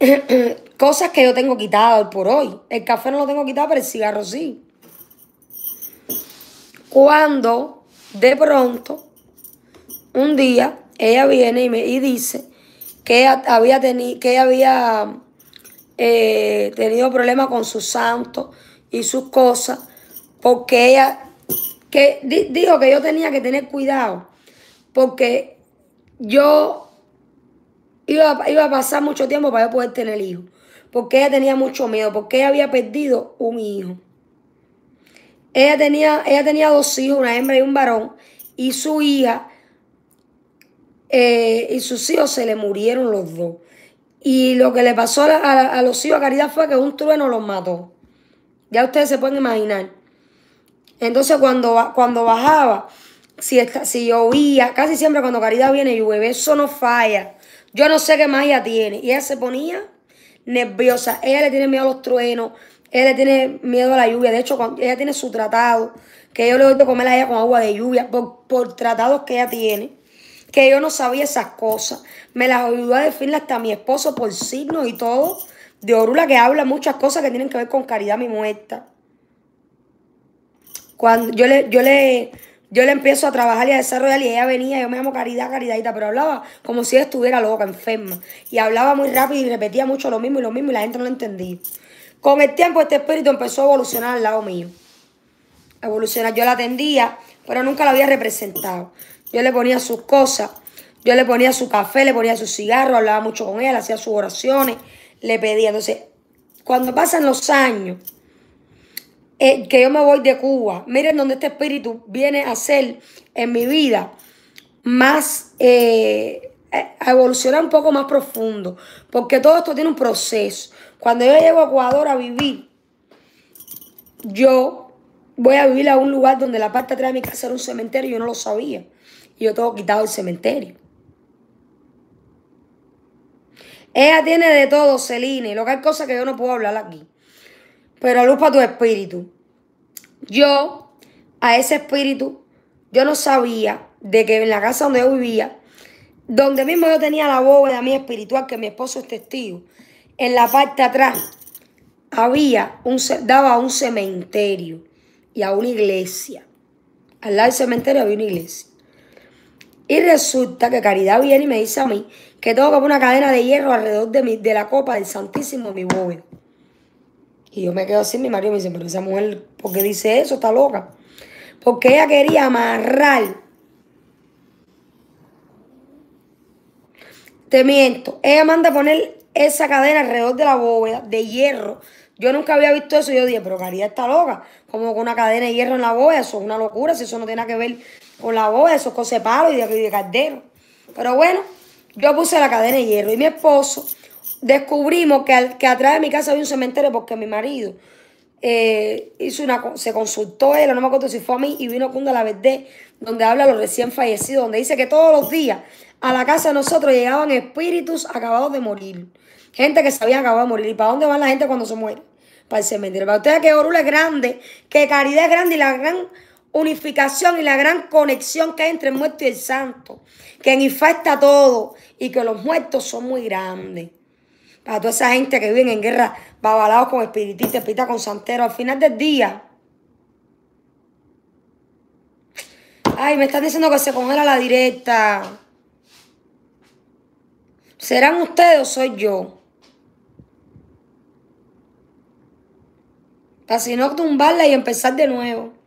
Cosas que yo tengo quitado por hoy. El café no lo tengo quitado, pero el cigarro sí. Cuando de pronto, un día, ella viene y me y dice que había, tenido que había eh, tenido problemas con su santo y sus cosas, porque ella que dijo que yo tenía que tener cuidado porque yo iba, iba a pasar mucho tiempo para yo poder tener hijos. Porque ella tenía mucho miedo, porque ella había perdido un hijo. Ella tenía, ella tenía dos hijos, una hembra y un varón, y su hija eh, y sus hijos se le murieron los dos. Y lo que le pasó a, los hijos a Caridad fue que un trueno los mató. Ya ustedes se pueden imaginar. Entonces cuando, cuando bajaba, si, si llovía, casi siempre cuando Caridad viene llueve, eso no falla. Yo no sé qué ella tiene. Y ella se ponía nerviosa. Ella le tiene miedo a los truenos, ella le tiene miedo a la lluvia. De hecho, ella tiene su tratado, que yo le doy de comer a ella con agua de lluvia, por, por tratados que ella tiene, que yo no sabía esas cosas. Me las ayudó a definir hasta mi esposo por signos y todo. De Orula que habla muchas cosas que tienen que ver con caridad mi muerta. Cuando yo le, yo le, yo le empiezo a trabajar y a desarrollar y ella venía, yo me llamo Caridad, Caridadita, pero hablaba como si estuviera loca, enferma. Y hablaba muy rápido y repetía mucho lo mismo y lo mismo y la gente no lo entendía. Con el tiempo este espíritu empezó a evolucionar al lado mío. evolucionar. Yo la atendía, pero nunca la había representado. Yo le ponía sus cosas, yo le ponía su café, le ponía su cigarro, hablaba mucho con ella, hacía sus oraciones, le pedía. Entonces, cuando pasan los años, eh, que yo me voy de Cuba. Miren donde este espíritu viene a ser en mi vida más, eh, a evolucionar un poco más profundo. Porque todo esto tiene un proceso. Cuando yo llego a Ecuador a vivir, yo voy a vivir a un lugar donde la parte atrás de mi casa era un cementerio y yo no lo sabía. Y yo tengo quitado el cementerio. Ella tiene de todo, Celine, lo que hay cosas que yo no puedo hablar aquí pero luz para tu espíritu. Yo, a ese espíritu, yo no sabía de que en la casa donde yo vivía, donde mismo yo tenía la bóveda mía espiritual, que mi esposo es testigo, en la parte de atrás había un, daba a un cementerio y a una iglesia. Al lado del cementerio había una iglesia. Y resulta que Caridad viene y me dice a mí que tengo que poner una cadena de hierro alrededor de, mi, de la copa del Santísimo, mi bóveda. Y yo me quedo así, mi marido me dice, pero esa mujer, ¿por qué dice eso? Está loca. Porque ella quería amarrar. Te miento. Ella manda a poner esa cadena alrededor de la bóveda de hierro. Yo nunca había visto eso. Yo dije, pero Caridad está loca. Como con una cadena de hierro en la bóveda. Eso es una locura. Si eso no tiene que ver con la bóveda, eso es cosa de palo y de, de caldero. Pero bueno, yo puse la cadena de hierro. Y mi esposo descubrimos que, que atrás de mi casa había un cementerio porque mi marido eh, hizo una, se consultó él, no me acuerdo si fue a mí, y vino Cunda la Verde, donde habla de los recién fallecidos, donde dice que todos los días a la casa de nosotros llegaban espíritus acabados de morir. Gente que se había acabado de morir. ¿Y para dónde va la gente cuando se muere? Para el cementerio. Para ustedes que Orula es grande, que Caridad es grande y la gran unificación y la gran conexión que hay entre el muerto y el santo. Que infecta todo y que los muertos son muy grandes. Para toda esa gente que vive en guerra, babalados con espiritistas, espiritistas con santero, al final del día. Ay, me están diciendo que se congela la directa. ¿Serán ustedes o soy yo? Para si no tumbarla y empezar de nuevo.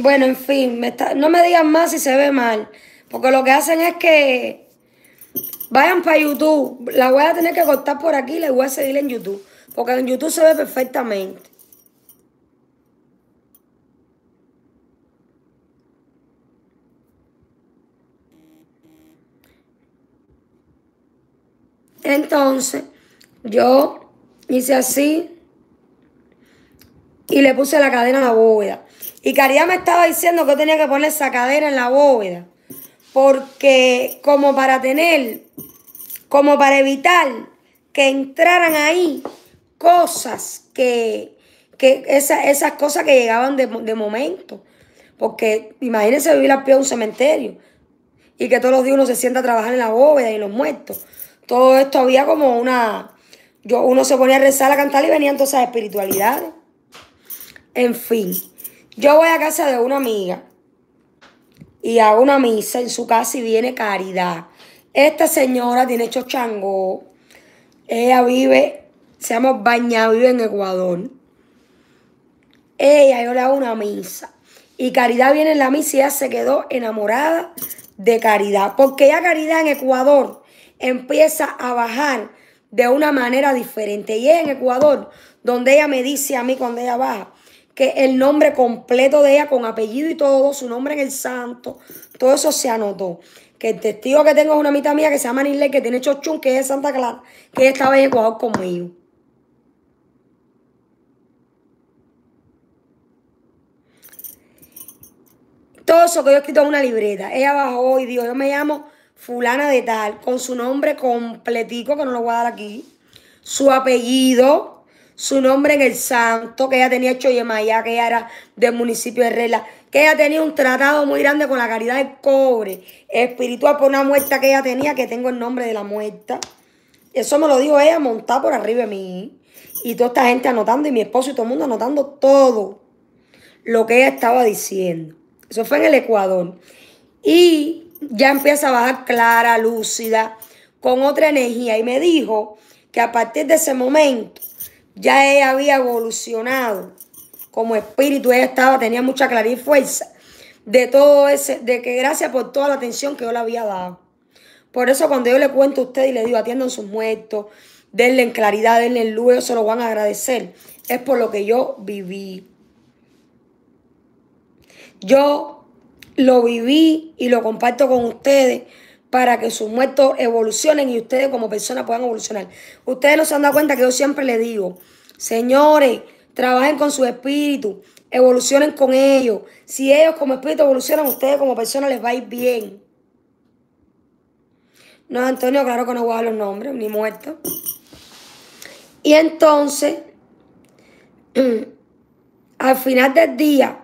Bueno, en fin, no me digan más si se ve mal. Porque lo que hacen es que vayan para YouTube. La voy a tener que cortar por aquí y la voy a seguir en YouTube. Porque en YouTube se ve perfectamente. Entonces, yo hice así y le puse la cadena a la bóveda. Y Caridad me estaba diciendo que tenía que poner esa cadena en la bóveda. Porque como para tener, como para evitar que entraran ahí cosas que, que esas cosas que llegaban de, momento. Porque imagínense vivir al pie de un cementerio y que todos los días uno se sienta a trabajar en la bóveda y los muertos. Todo esto había como una... Yo, uno se ponía a rezar, a cantar y venían todas esas espiritualidades. En fin. Yo voy a casa de una amiga y hago una misa en su casa y viene Caridad. Esta señora tiene chochango. Ella vive, se llama vive en Ecuador. Ella, yo le hago una misa. Y Caridad viene en la misa y ella se quedó enamorada de Caridad. Porque ya Caridad en Ecuador empieza a bajar de una manera diferente. Y es en Ecuador donde ella me dice a mí cuando ella baja, que el nombre completo de ella con apellido y todo, su nombre en el santo, todo eso se anotó. Que el testigo que tengo es una mitad mía que se llama Nile, que tiene chochun, que es de Santa Clara, que estaba en Ecuador conmigo. Todo eso que yo he escrito en una libreta. Ella bajó y dijo, yo me llamo fulana de tal, con su nombre completico, que no lo voy a dar aquí, su apellido, su nombre en el santo, que ella tenía hecho Yemaya, que ella era del municipio de Regla, que ella tenía un tratado muy grande con la caridad del cobre, espiritual por una muerta que ella tenía, que tengo el nombre de la muerta. Eso me lo dijo ella montada por arriba de mí. Y toda esta gente anotando, y mi esposo y todo el mundo anotando todo lo que ella estaba diciendo. Eso fue en el Ecuador. Y ya empieza a bajar clara, lúcida, con otra energía. Y me dijo que a partir de ese momento ya ella había evolucionado como espíritu, ella estaba, tenía mucha claridad y fuerza de todo ese, de que gracias por toda la atención que yo le había dado. Por eso cuando yo le cuento a usted y le digo atiendan sus muertos, denle en claridad, denle en luz, ellos se lo van a agradecer. Es por lo que yo viví. Yo lo viví y lo comparto con ustedes para que sus muertos evolucionen y ustedes como personas puedan evolucionar. Ustedes no se han dado cuenta que yo siempre les digo, señores, trabajen con su espíritu, evolucionen con ellos. Si ellos como espíritu evolucionan, ustedes como personas les va a ir bien. No, Antonio, claro que no voy a dar los nombres, ni muerto. Y entonces, al final del día,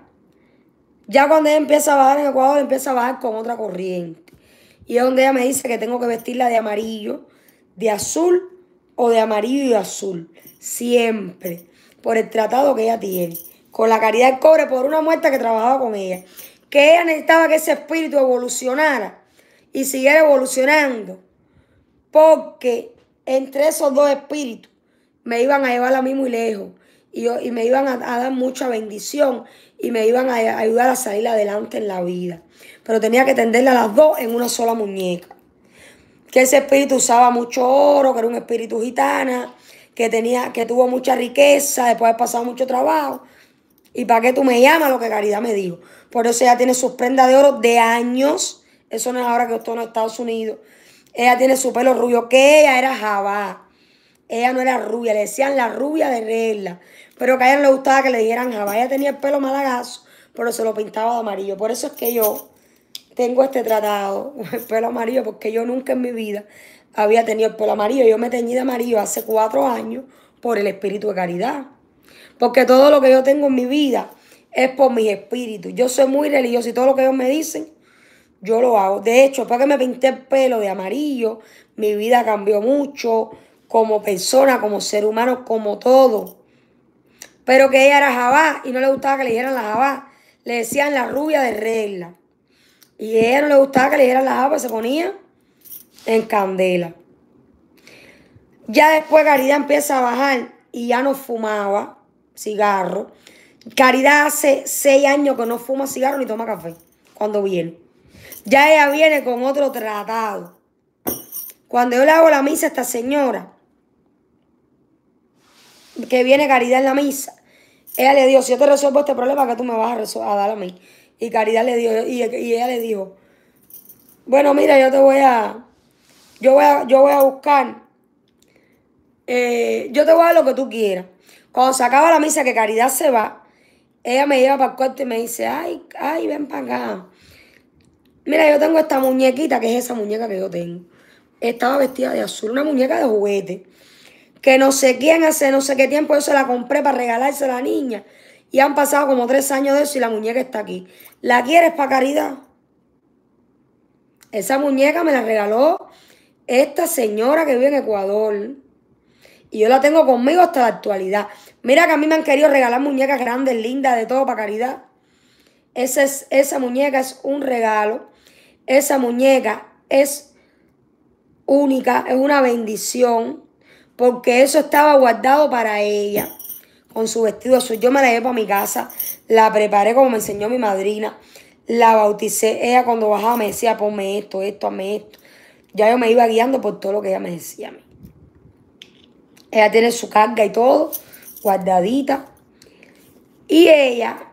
ya cuando ella empieza a bajar en Ecuador, empieza a bajar con otra corriente. Y es donde ella me dice que tengo que vestirla de amarillo, de azul o de amarillo y azul. Siempre. Por el tratado que ella tiene. Con la caridad del cobre, por una muerta que trabajaba con ella. Que ella necesitaba que ese espíritu evolucionara y siguiera evolucionando. Porque entre esos dos espíritus me iban a llevar a mí muy lejos. Y, yo, y me iban a, dar mucha bendición y me iban a, ayudar a salir adelante en la vida. Pero tenía que tenderle a las dos en una sola muñeca. Que ese espíritu usaba mucho oro, que era un espíritu gitana, que, tenía, que tuvo mucha riqueza, después de pasado mucho trabajo. ¿Y para qué tú me llamas? Lo que Caridad me dijo. Por eso ella tiene sus prendas de oro de años. Eso no es ahora que estoy en Estados Unidos. Ella tiene su pelo rubio, que ella era jabá. Ella no era rubia, le decían la rubia de regla. Pero que a ella le gustaba que le dijeran jabá. Ella tenía el pelo malagazo, pero se lo pintaba de amarillo. Por eso es que yo tengo este tratado, el pelo amarillo, porque yo nunca en mi vida había tenido el pelo amarillo. Yo me teñí de amarillo hace cuatro años por el espíritu de caridad. Porque todo lo que yo tengo en mi vida es por mis espíritus. Yo soy muy religioso y todo lo que ellos me dicen, yo lo hago. De hecho, después que me pinté el pelo de amarillo, mi vida cambió mucho como persona, como ser humano, como todo. Pero que ella era jabá y no le gustaba que le dijeran la jabá. Le decían la rubia de regla. Y a ella no le gustaba que le dijeran la jabá, se ponía en candela. Ya después Caridad empieza a bajar y ya no fumaba cigarro. Caridad hace seis años que no fuma cigarro ni toma café cuando viene. Ya ella viene con otro tratado. Cuando yo le hago la misa a esta señora, que viene Caridad en la misa, ella le dijo, si yo te resuelvo este problema, que tú me vas a, a dar a mí? Y Caridad le dijo, y, ella le dijo, bueno, mira, yo te voy a, yo voy a, yo voy a buscar, eh, yo te voy a dar lo que tú quieras. Cuando se acaba la misa, que Caridad se va, ella me lleva para el cuarto y me dice, ay, ay, ven para acá. Mira, yo tengo esta muñequita, que es esa muñeca que yo tengo. Estaba vestida de azul, una muñeca de juguete que no sé quién hace no sé qué tiempo yo se la compré para regalarse a la niña. Y han pasado como tres años de eso y la muñeca está aquí. ¿La quieres para caridad? Esa muñeca me la regaló esta señora que vive en Ecuador. Y yo la tengo conmigo hasta la actualidad. Mira que a mí me han querido regalar muñecas grandes, lindas, de todo para caridad. Esa, es, esa muñeca es un regalo. Esa muñeca es única, es una bendición porque eso estaba guardado para ella, con su vestido azul. Yo me la llevé para mi casa, la preparé como me enseñó mi madrina, la bauticé. Ella cuando bajaba me decía, ponme esto, esto, hazme esto. Ya yo me iba guiando por todo lo que ella me decía a mí. Ella tiene su carga y todo, guardadita. Y ella,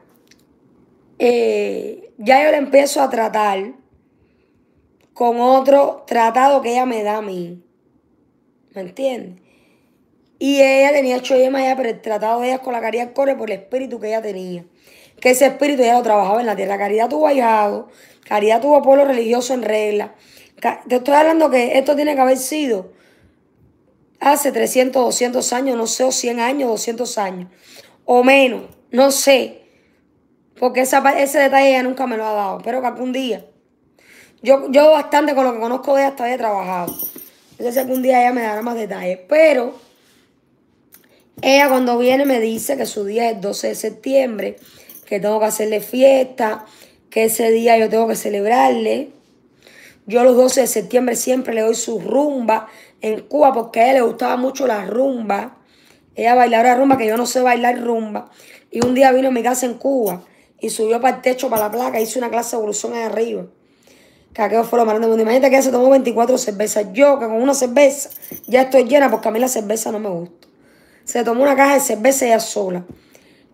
eh, ya yo la empiezo a tratar con otro tratado que ella me da a mí. ¿Me entiendes? Y ella tenía ocho yemas ya, pero el tratado de ella con la caridad corre por el espíritu que ella tenía. Que ese espíritu ella lo trabajaba en la tierra. Caridad tuvo ahijado, caridad tuvo pueblo religioso en regla. Te estoy hablando que esto tiene que haber sido hace 300, 200 años, no sé, o 100 años, 200 años. O menos, no sé. Porque esa, ese detalle ella nunca me lo ha dado. Pero que algún día. Yo, yo bastante con lo que conozco de ella hasta he trabajado. Entonces algún día ella me dará más detalles. Pero ella cuando viene me dice que su día es 12 de septiembre, que tengo que hacerle fiesta, que ese día yo tengo que celebrarle. Yo los 12 de septiembre siempre le doy su rumba en Cuba porque a ella le gustaba mucho la rumba. Ella bailaba rumba que yo no sé bailar rumba. Y un día vino a mi casa en Cuba y subió para el techo, para la placa, hizo una clase de evolución ahí arriba. Que fue lo más grande Imagínate que ella se tomó 24 cervezas. Yo, que con una cerveza ya estoy llena porque a mí la cerveza no me gusta se tomó una caja de cerveza ella sola.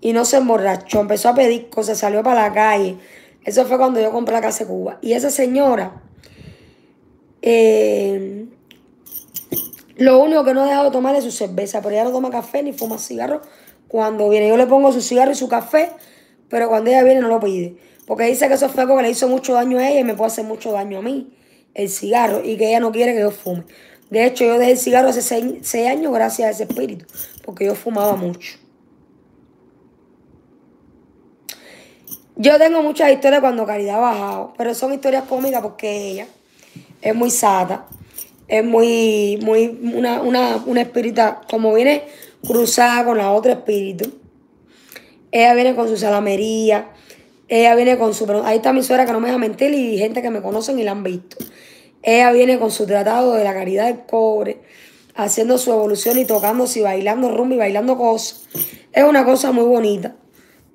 Y no se emborrachó, empezó a pedir cosas, salió para la calle. Eso fue cuando yo compré la casa de Cuba. Y esa señora, eh, lo único que no ha dejado de tomar es su cerveza, pero ella no toma café ni fuma cigarro cuando viene. Yo le pongo su cigarro y su café, pero cuando ella viene no lo pide. Porque dice que eso fue algo que le hizo mucho daño a ella y me puede hacer mucho daño a mí. el cigarro y que ella no quiere que yo fume. De hecho, yo dejé el cigarro hace seis, años gracias a ese espíritu, porque yo fumaba mucho. Yo tengo muchas historias cuando Caridad ha bajado, pero son historias cómicas porque ella es muy sata, es muy, muy, una, una, una espírita, como viene cruzada con la otra espíritu. Ella viene con su salamería, ella viene con su... Ahí está mi suegra que no me deja mentir y gente que me conocen y la han visto. Ella viene con su tratado de la caridad del cobre, haciendo su evolución y tocándose y bailando rumba y bailando cosas. Es una cosa muy bonita.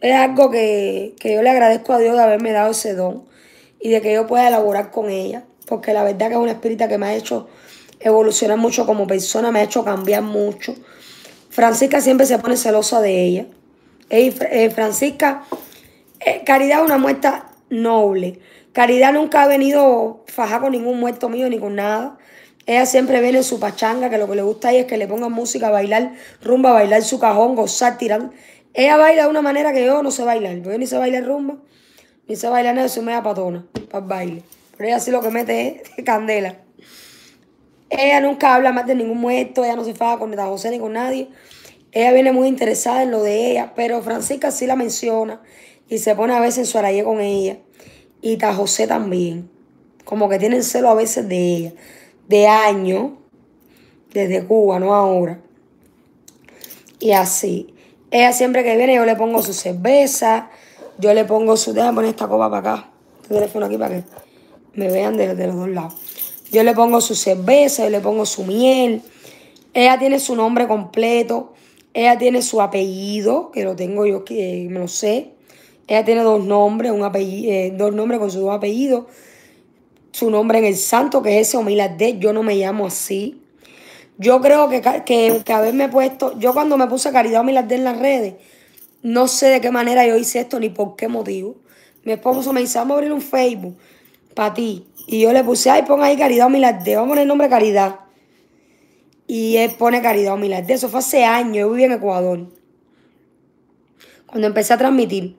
Es algo que, que yo le agradezco a Dios de haberme dado ese don y de que yo pueda elaborar con ella. Porque la verdad que es una espírita que me ha hecho evolucionar mucho como persona, me ha hecho cambiar mucho. Francisca siempre se pone celosa de ella. Eh, Francisca, eh, Caridad es una muerta noble. Caridad nunca ha venido fajar con ningún muerto mío ni con nada. Ella siempre viene en su pachanga, que lo que le gusta ahí es que le pongan música, bailar rumba, bailar su cajón, gozar, tirar. Ella baila de una manera que yo no sé bailar. Yo ni sé bailar rumba, ni sé bailar nada, soy media patona para el baile. Pero ella sí lo que mete es candela. Ella nunca habla más de ningún muerto, ella no se faja con Neta José ni con nadie. Ella viene muy interesada en lo de ella, pero Francisca sí la menciona y se pone a veces en su araye con ella. Y Ta José también. Como que tienen celo a veces de ella. De años, desde Cuba, no ahora. Y así. Ella siempre que viene yo le pongo su cerveza, yo le pongo su... Déjame poner esta copa para acá, este teléfono aquí para que me vean de, de los dos lados. Yo le pongo su cerveza, yo le pongo su miel. Ella tiene su nombre completo. Ella tiene su apellido, que lo tengo yo, que me lo sé. Ella tiene dos nombres, un apellido, eh, dos nombres con su dos apellidos. Su nombre en el santo, que es ese Omiladé. Yo no me llamo así. Yo creo que, que, haberme puesto, yo cuando me puse Caridad Omiladé en las redes, no sé de qué manera yo hice esto ni por qué motivo. Mi esposo me dice, vamos a abrir un Facebook para ti. Y yo le puse, ay, pon ahí Caridad Omiladé, vamos a poner el nombre Caridad. Y él pone Caridad de Eso fue hace años, yo viví en Ecuador. Cuando empecé a transmitir,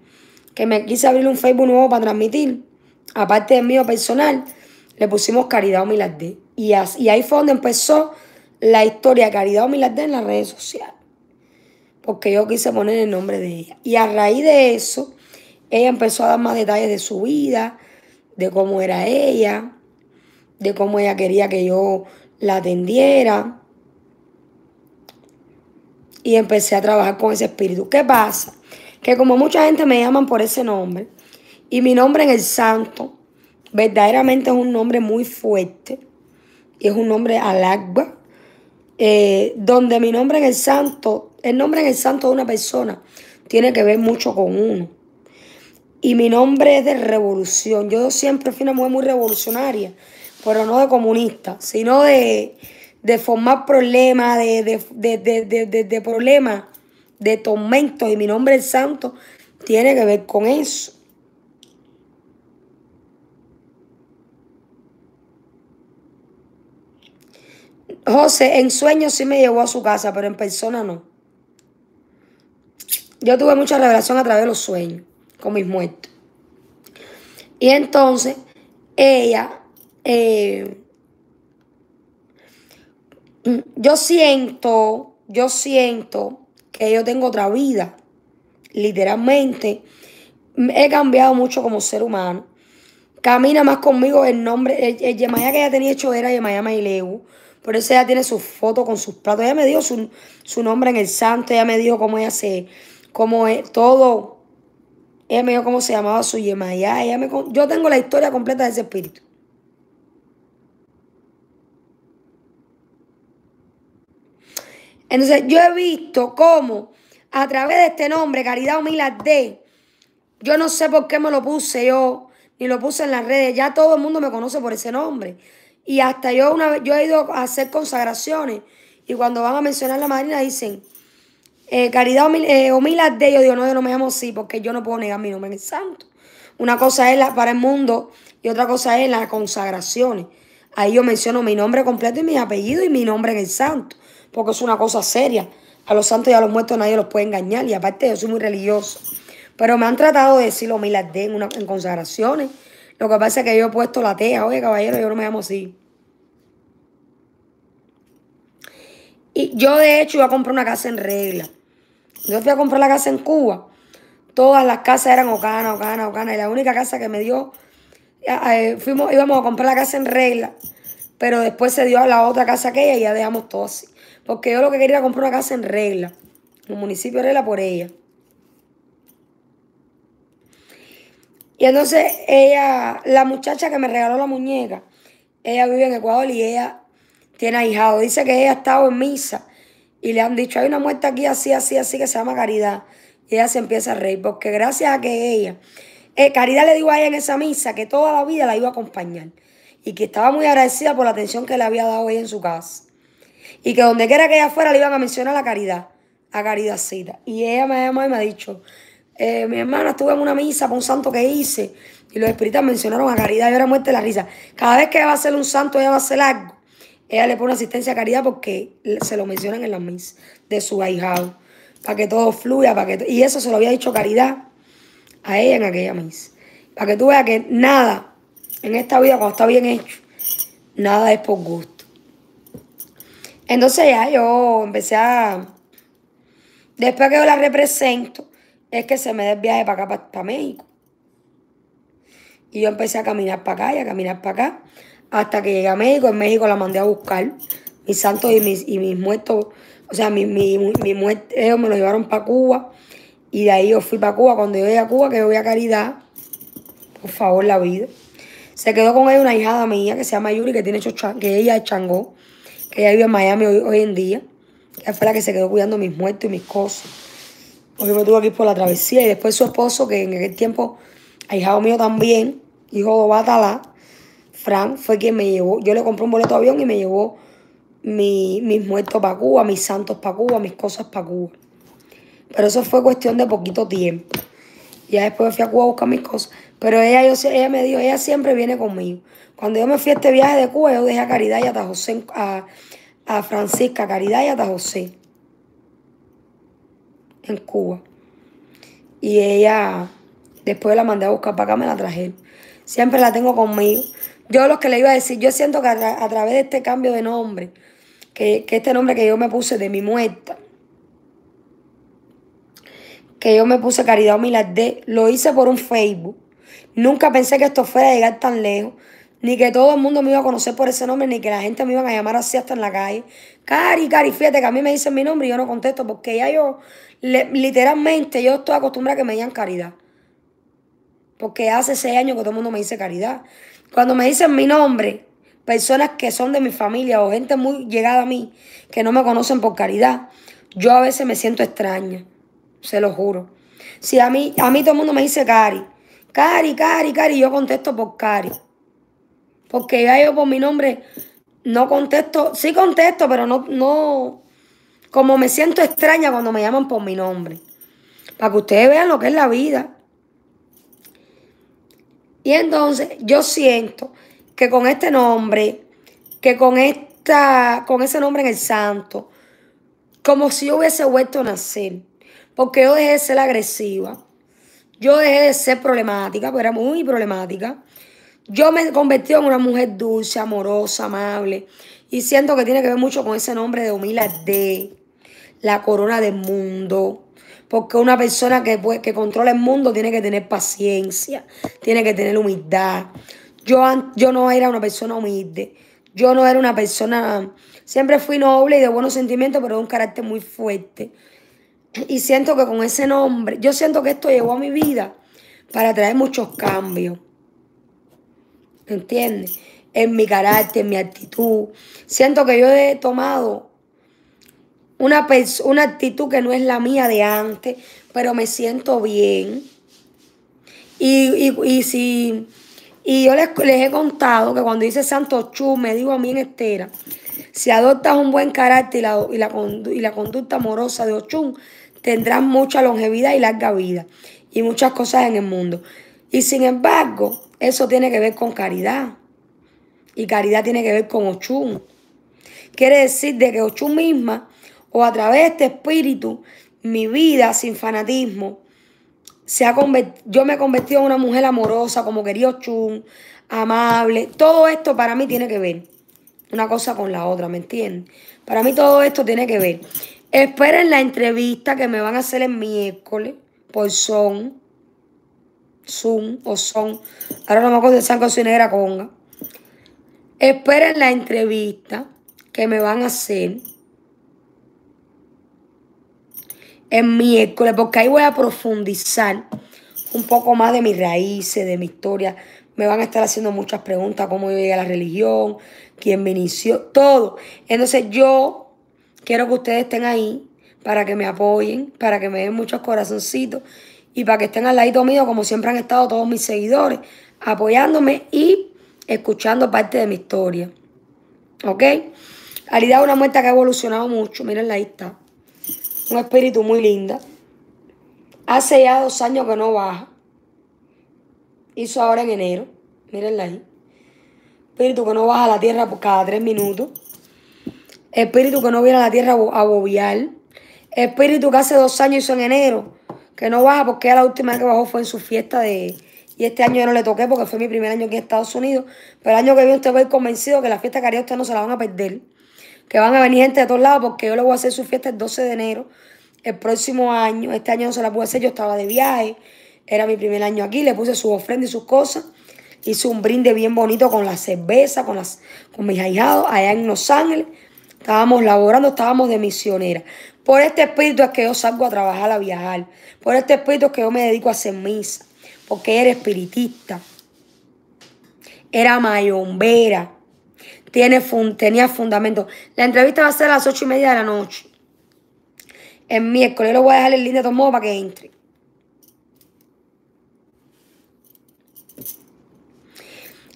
que me quise abrir un Facebook nuevo para transmitir, aparte del mío personal, le pusimos Caridad Omiladé. Y, y ahí fue donde empezó la historia Caridad Omiladé en las redes sociales. Porque yo quise poner el nombre de ella. Y a raíz de eso, ella empezó a dar más detalles de su vida, de cómo era ella, de cómo ella quería que yo la atendiera y empecé a trabajar con ese espíritu. ¿Qué pasa? Que como mucha gente me llaman por ese nombre, y mi nombre en el santo, verdaderamente es un nombre muy fuerte, y es un nombre al agua, eh, donde mi nombre en el santo, el nombre en el santo de una persona, tiene que ver mucho con uno. Y mi nombre es de revolución. Yo siempre fui una mujer muy revolucionaria, pero no de comunista, sino de, de formar problemas, de, de, de, problemas, de tormentos, y mi nombre es santo, tiene que ver con eso. José, en sueños sí me llevó a su casa, pero en persona no. Yo tuve mucha revelación a través de los sueños con mis muertos. Y entonces ella eh, yo siento, yo siento que yo tengo otra vida. Literalmente, he cambiado mucho como ser humano. Camina más conmigo el nombre, el, Yemaya que ella tenía hecho era Yemaya Maileu. Por eso ella tiene su foto con sus platos. Ella me dio su, nombre en el santo. Ella me dijo cómo ella se, cómo es todo. Ella me dijo cómo se llamaba su Yemaya. Ella me, yo tengo la historia completa de ese espíritu. Entonces yo he visto cómo a través de este nombre, Caridad Humilad de, yo no sé por qué me lo puse yo, ni lo puse en las redes, ya todo el mundo me conoce por ese nombre. Y hasta yo una vez, yo he ido a hacer consagraciones y cuando van a mencionar la madrina dicen, eh, Caridad eh, de, yo digo, no, yo no me llamo así porque yo no puedo negar mi nombre en el santo. Una cosa es la, para el mundo y otra cosa es las consagraciones. Ahí yo menciono mi nombre completo y mi apellido y mi nombre en el santo porque es una cosa seria. A los santos y a los muertos nadie los puede engañar y aparte yo soy muy religioso. Pero me han tratado de decirlo miladé en, en consagraciones. Lo que pasa es que yo he puesto la teja. Oye, caballero, yo no me llamo así. Y yo, de hecho, iba a comprar una casa en regla. Yo fui a comprar la casa en Cuba. Todas las casas eran Ocana, Ocana, Ocana. Y la única casa que me dio, eh, fuimos, íbamos a comprar la casa en regla. Pero después se dio a la otra casa aquella y ya dejamos todo así. Porque yo lo que quería era comprar una casa en regla. Un municipio de regla por ella. Y entonces ella, la muchacha que me regaló la muñeca, ella vive en Ecuador y ella tiene ahijado. Dice que ella ha estado en misa y le han dicho, hay una muerte aquí así, así, así que se llama Caridad. Y ella se empieza a reír porque gracias a que ella, eh, Caridad le dijo a ella en esa misa que toda la vida la iba a acompañar y que estaba muy agradecida por la atención que le había dado ella en su casa. Y que donde quiera que ella fuera le iban a mencionar a Caridad, a Caridadcita. Y ella me ha llamado y me ha dicho, eh, mi hermana estuvo en una misa por un santo que hice y los espíritus mencionaron a Caridad y ahora muerte la risa. Cada vez que va a ser un santo, ella va a hacer algo. Ella le pone asistencia a Caridad porque se lo mencionan en la misa de su ahijado. Para que todo fluya, para que y eso se lo había dicho Caridad a ella en aquella misa. Para que tú veas que nada en esta vida, cuando está bien hecho, nada es por gusto. Entonces ya yo empecé a. Después que yo la represento, es que se me el viaje para acá, para, México. Y yo empecé a caminar para acá y a caminar para acá. Hasta que llegué a México. En México la mandé a buscar. Mis santos y mis, y mis muertos. O sea, mi, mi, mi muerte, ellos me lo llevaron para Cuba. Y de ahí yo fui para Cuba. Cuando yo llegué a Cuba, que yo voy a Caridad. Por favor, la vida. Se quedó con ella una hijada mía que se llama Yuri, que tiene que ella es Changó. Que ella vive en Miami hoy, hoy en día. Que fue la que se quedó cuidando mis muertos y mis cosas porque me tuve que ir por la travesía. Y después su esposo, que en aquel tiempo, ahijado mío también, hijo de Batalá, Frank, fue quien me llevó. Yo le compré un boleto de avión y me llevó mis muertos para Cuba, mis santos para Cuba, mis cosas para Cuba. Pero eso fue cuestión de poquito tiempo. Ya después fui a Cuba a buscar mis cosas. Pero ella, yo, ella me dijo, ella siempre viene conmigo. Cuando yo me fui a este viaje de Cuba, yo dejé a Caridad y a José, a, a Francisca, Caridad y a José en Cuba. Y ella, después la mandé a buscar para acá, me la traje. Siempre la tengo conmigo. Yo lo que le iba a decir, yo siento que a, través de este cambio de nombre, que, este nombre que yo me puse de mi muerta, que yo me puse Caridad Milardé, lo hice por un Facebook. Nunca pensé que esto fuera a llegar tan lejos, ni que todo el mundo me iba a conocer por ese nombre, ni que la gente me iba a llamar así hasta en la calle. Cari, Cari, fíjate que a mí me dicen mi nombre y yo no contesto, porque ya yo literalmente yo estoy acostumbrada a que me digan caridad. Porque hace seis años que todo el mundo me dice caridad. Cuando me dicen mi nombre, personas que son de mi familia o gente muy llegada a mí, que no me conocen por caridad, yo a veces me siento extraña. Se lo juro. Si a mí, a mí todo el mundo me dice Cari, Cari, Cari, Cari, yo contesto por Cari. Porque ya yo por mi nombre no contesto, sí contesto, pero no, no, como me siento extraña cuando me llaman por mi nombre. Para que ustedes vean lo que es la vida. Y entonces yo siento que con este nombre, que con esta, con ese nombre en el santo, como si yo hubiese vuelto a nacer. Porque yo dejé de ser agresiva. Yo dejé de ser problemática, porque era muy problemática. Yo me he convertido en una mujer dulce, amorosa, amable. Y siento que tiene que ver mucho con ese nombre de humildad de la corona del mundo. Porque una persona que, que controla el mundo tiene que tener paciencia, tiene que tener humildad. Yo, yo no era una persona humilde. Yo no era una persona. Siempre fui noble y de buenos sentimientos, pero de un carácter muy fuerte. Y siento que con ese nombre, yo siento que esto llegó a mi vida para traer muchos cambios. ¿Entiendes? En mi carácter, en mi actitud. Siento que yo he tomado una, una actitud que no es la mía de antes, pero me siento bien. Y, y, si, y yo les, les, he contado que cuando dice Santo Chu, me digo a mí en Estera, si adoptas un buen carácter y la, y la, y la conducta amorosa de Ochun, tendrás mucha longevidad y larga vida y muchas cosas en el mundo. Y sin embargo, eso tiene que ver con caridad. Y caridad tiene que ver con Ochun. Quiere decir de que Ochun misma o a través de este espíritu, mi vida sin fanatismo se ha yo me he convertido en una mujer amorosa, como querido Chun, amable. Todo esto para mí tiene que ver una cosa con la otra, ¿me entienden? Para mí todo esto tiene que ver. Esperen la entrevista que me van a hacer el miércoles por Son, Zoom o Son. Ahora no me acuerdo de San Cocinera Conga. Esperen la entrevista que me van a hacer en miércoles, porque ahí voy a profundizar un poco más de mis raíces, de mi historia. Me van a estar haciendo muchas preguntas, cómo yo llegué a la religión, quién me inició, todo. Entonces yo quiero que ustedes estén ahí para que me apoyen, para que me den muchos corazoncitos y para que estén al lado mío, como siempre han estado todos mis seguidores, apoyándome y escuchando parte de mi historia. ¿Ok? Alida es una muerta que ha evolucionado mucho. Miren, ahí está. Un espíritu muy linda. Hace ya dos años que no baja. Hizo ahora en enero. Mírenla ahí. Espíritu que no baja a la tierra por cada tres minutos. Espíritu que no viene a la tierra a bobear. Espíritu que hace dos años hizo en enero. Que no baja porque la última vez que bajó fue en su fiesta de... Y este año yo no le toqué porque fue mi primer año aquí en Estados Unidos. Pero el año que viene usted va a ir convencido que la fiesta que haría no se la van a perder que van a venir gente de todos lados porque yo le voy a hacer su fiesta el 12 de enero el próximo año. Este año no se la pude hacer, yo estaba de viaje, era mi primer año aquí, le puse su ofrenda y sus cosas. Hice un brinde bien bonito con la cerveza, con, las, con mis ahijados allá en Los Ángeles. Estábamos laborando, estábamos de misionera. Por este espíritu es que yo salgo a trabajar, a viajar. Por este espíritu es que yo me dedico a hacer misa. Porque era espiritista. Era mayombera tiene tenía fundamento. La entrevista va a ser a las ocho y media de la noche. El miércoles lo voy a dejar el link de todos modos para que entre.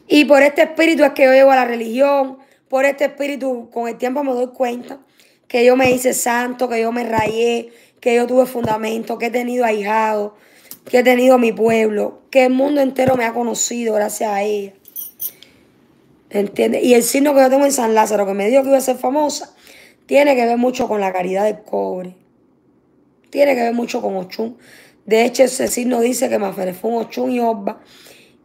Y por este espíritu es que yo llevo a la religión. Por este espíritu, con el tiempo me doy cuenta que yo me hice santo, que yo me rayé, que yo tuve fundamento, que he tenido ahijado, que he tenido mi pueblo, que el mundo entero me ha conocido gracias a ella. ¿Entiendes? Y el signo que yo tengo en San Lázaro, que me dijo que iba a ser famosa, tiene que ver mucho con la caridad del cobre. Tiene que ver mucho con Ochun. De hecho, ese signo dice que me fue un Ochun y Obba.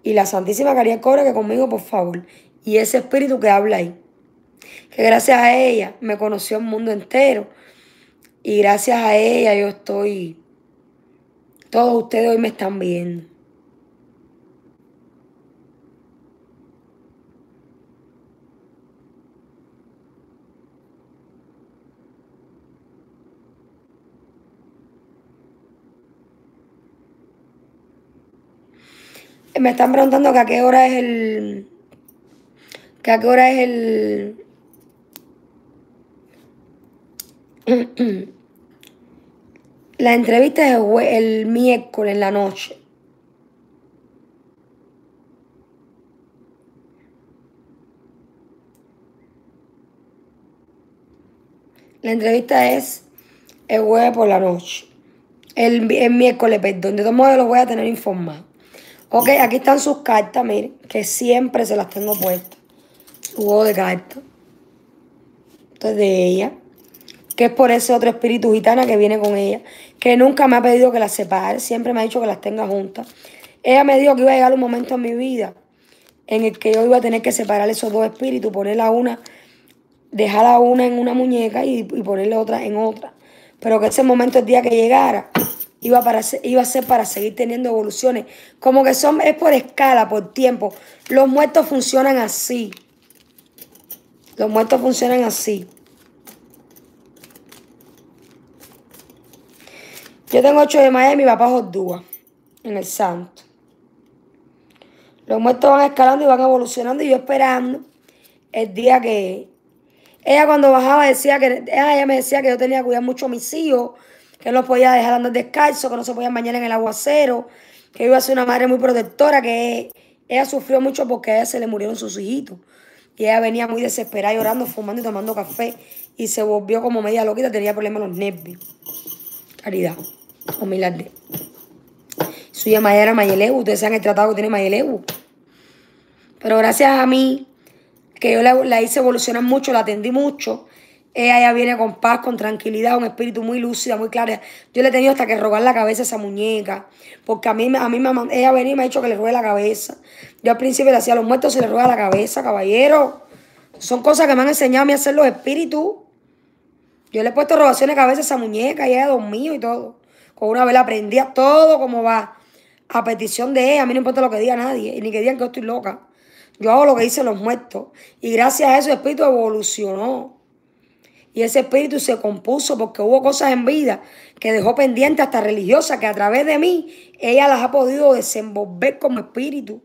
Y la Santísima Caridad del Cobre que conmigo, por favor. Y ese espíritu que habla ahí. Que gracias a ella me conoció el mundo entero. Y gracias a ella yo estoy... Todos ustedes hoy me están viendo. Me están preguntando que a qué hora es el. que a qué hora es el. La entrevista es el, miércoles en la noche. La entrevista es el jueves por la noche. El, el miércoles, perdón. De todos modos, los voy a tener informado. Ok, aquí están sus cartas, miren, que siempre se las tengo puestas. Su juego de cartas. Esto es de ella. Que es por ese otro espíritu gitana que viene con ella. Que nunca me ha pedido que las separe. Siempre me ha dicho que las tenga juntas. Ella me dijo que iba a llegar un momento en mi vida en el que yo iba a tener que separar esos dos espíritus. Ponerla una, dejarla una en una muñeca y, y ponerle otra en otra. Pero que ese momento, el día que llegara, iba, para, iba a ser para seguir teniendo evoluciones. Como que son, es por escala, por tiempo. Los muertos funcionan así. Los muertos funcionan así. Yo tengo ocho de mayo y mi papá Jordúa, en el santo. Los muertos van escalando y van evolucionando y yo esperando el día que... Ella cuando bajaba decía que... Ella me decía que yo tenía que cuidar mucho a mis hijos, que no podía dejar andar descalzo, que no se podía bañar en el aguacero, que iba a ser una madre muy protectora, que ella sufrió mucho porque a ella se le murieron sus hijitos. Y ella venía muy desesperada, llorando, fumando y tomando café. Y se volvió como media loquita, tenía problemas en los nervios. Caridad, humilde. Suya era Mayelebu, ustedes saben el tratado que tiene Mayelebu. Pero gracias a mí, que yo la, la hice evolucionar mucho, la atendí mucho, Ella ya viene con paz, con tranquilidad, un espíritu muy lúcida, muy clara. Yo le he tenido hasta que rogar la cabeza a esa muñeca. Porque a mí, a mí me, ella venía y me ha dicho que le rogue la cabeza. Yo al principio le hacía a los muertos, se le ruega la cabeza, caballero. Son cosas que me han enseñado a mí a hacer los espíritus. Yo le he puesto rogaciones de cabeza a esa muñeca y ella dormido y todo. Con una vez aprendía todo como va. A petición de ella, a mí no importa lo que diga nadie, ni que digan que yo estoy loca. Yo hago lo que dicen los muertos. Y gracias a eso el espíritu evolucionó. Y ese espíritu se compuso porque hubo cosas en vida que dejó pendiente hasta religiosa, que a través de mí ella las ha podido desenvolver como espíritu.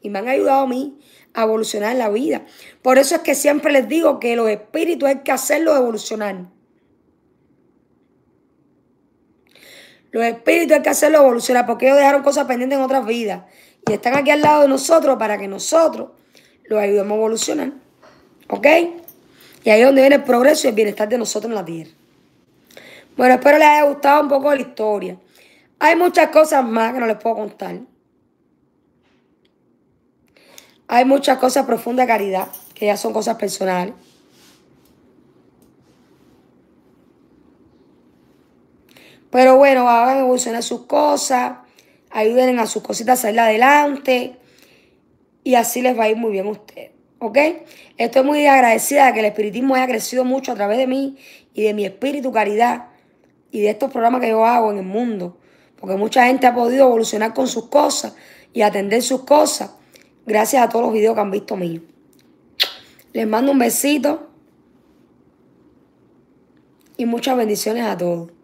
Y me han ayudado a mí a evolucionar en la vida. Por eso es que siempre les digo que los espíritus hay que hacerlos evolucionar. Los espíritus hay que hacerlos evolucionar porque ellos dejaron cosas pendientes en otras vidas. Y están aquí al lado de nosotros para que nosotros los ayudemos a evolucionar. ¿Ok? Y ahí es donde viene el progreso y el bienestar de nosotros en la tierra. Bueno, espero les haya gustado un poco la historia. Hay muchas cosas más que no les puedo contar. Hay muchas cosas profundas de caridad, que ya son cosas personales. Pero bueno, hagan evolucionar sus cosas, ayuden a sus cositas a salir adelante y así les va a ir muy bien a ustedes. ¿Ok? Estoy muy agradecida de que el espiritismo haya crecido mucho a través de mí y de mi espíritu caridad y de estos programas que yo hago en el mundo. Porque mucha gente ha podido evolucionar con sus cosas y atender sus cosas gracias a todos los videos que han visto míos. Les mando un besito y muchas bendiciones a todos.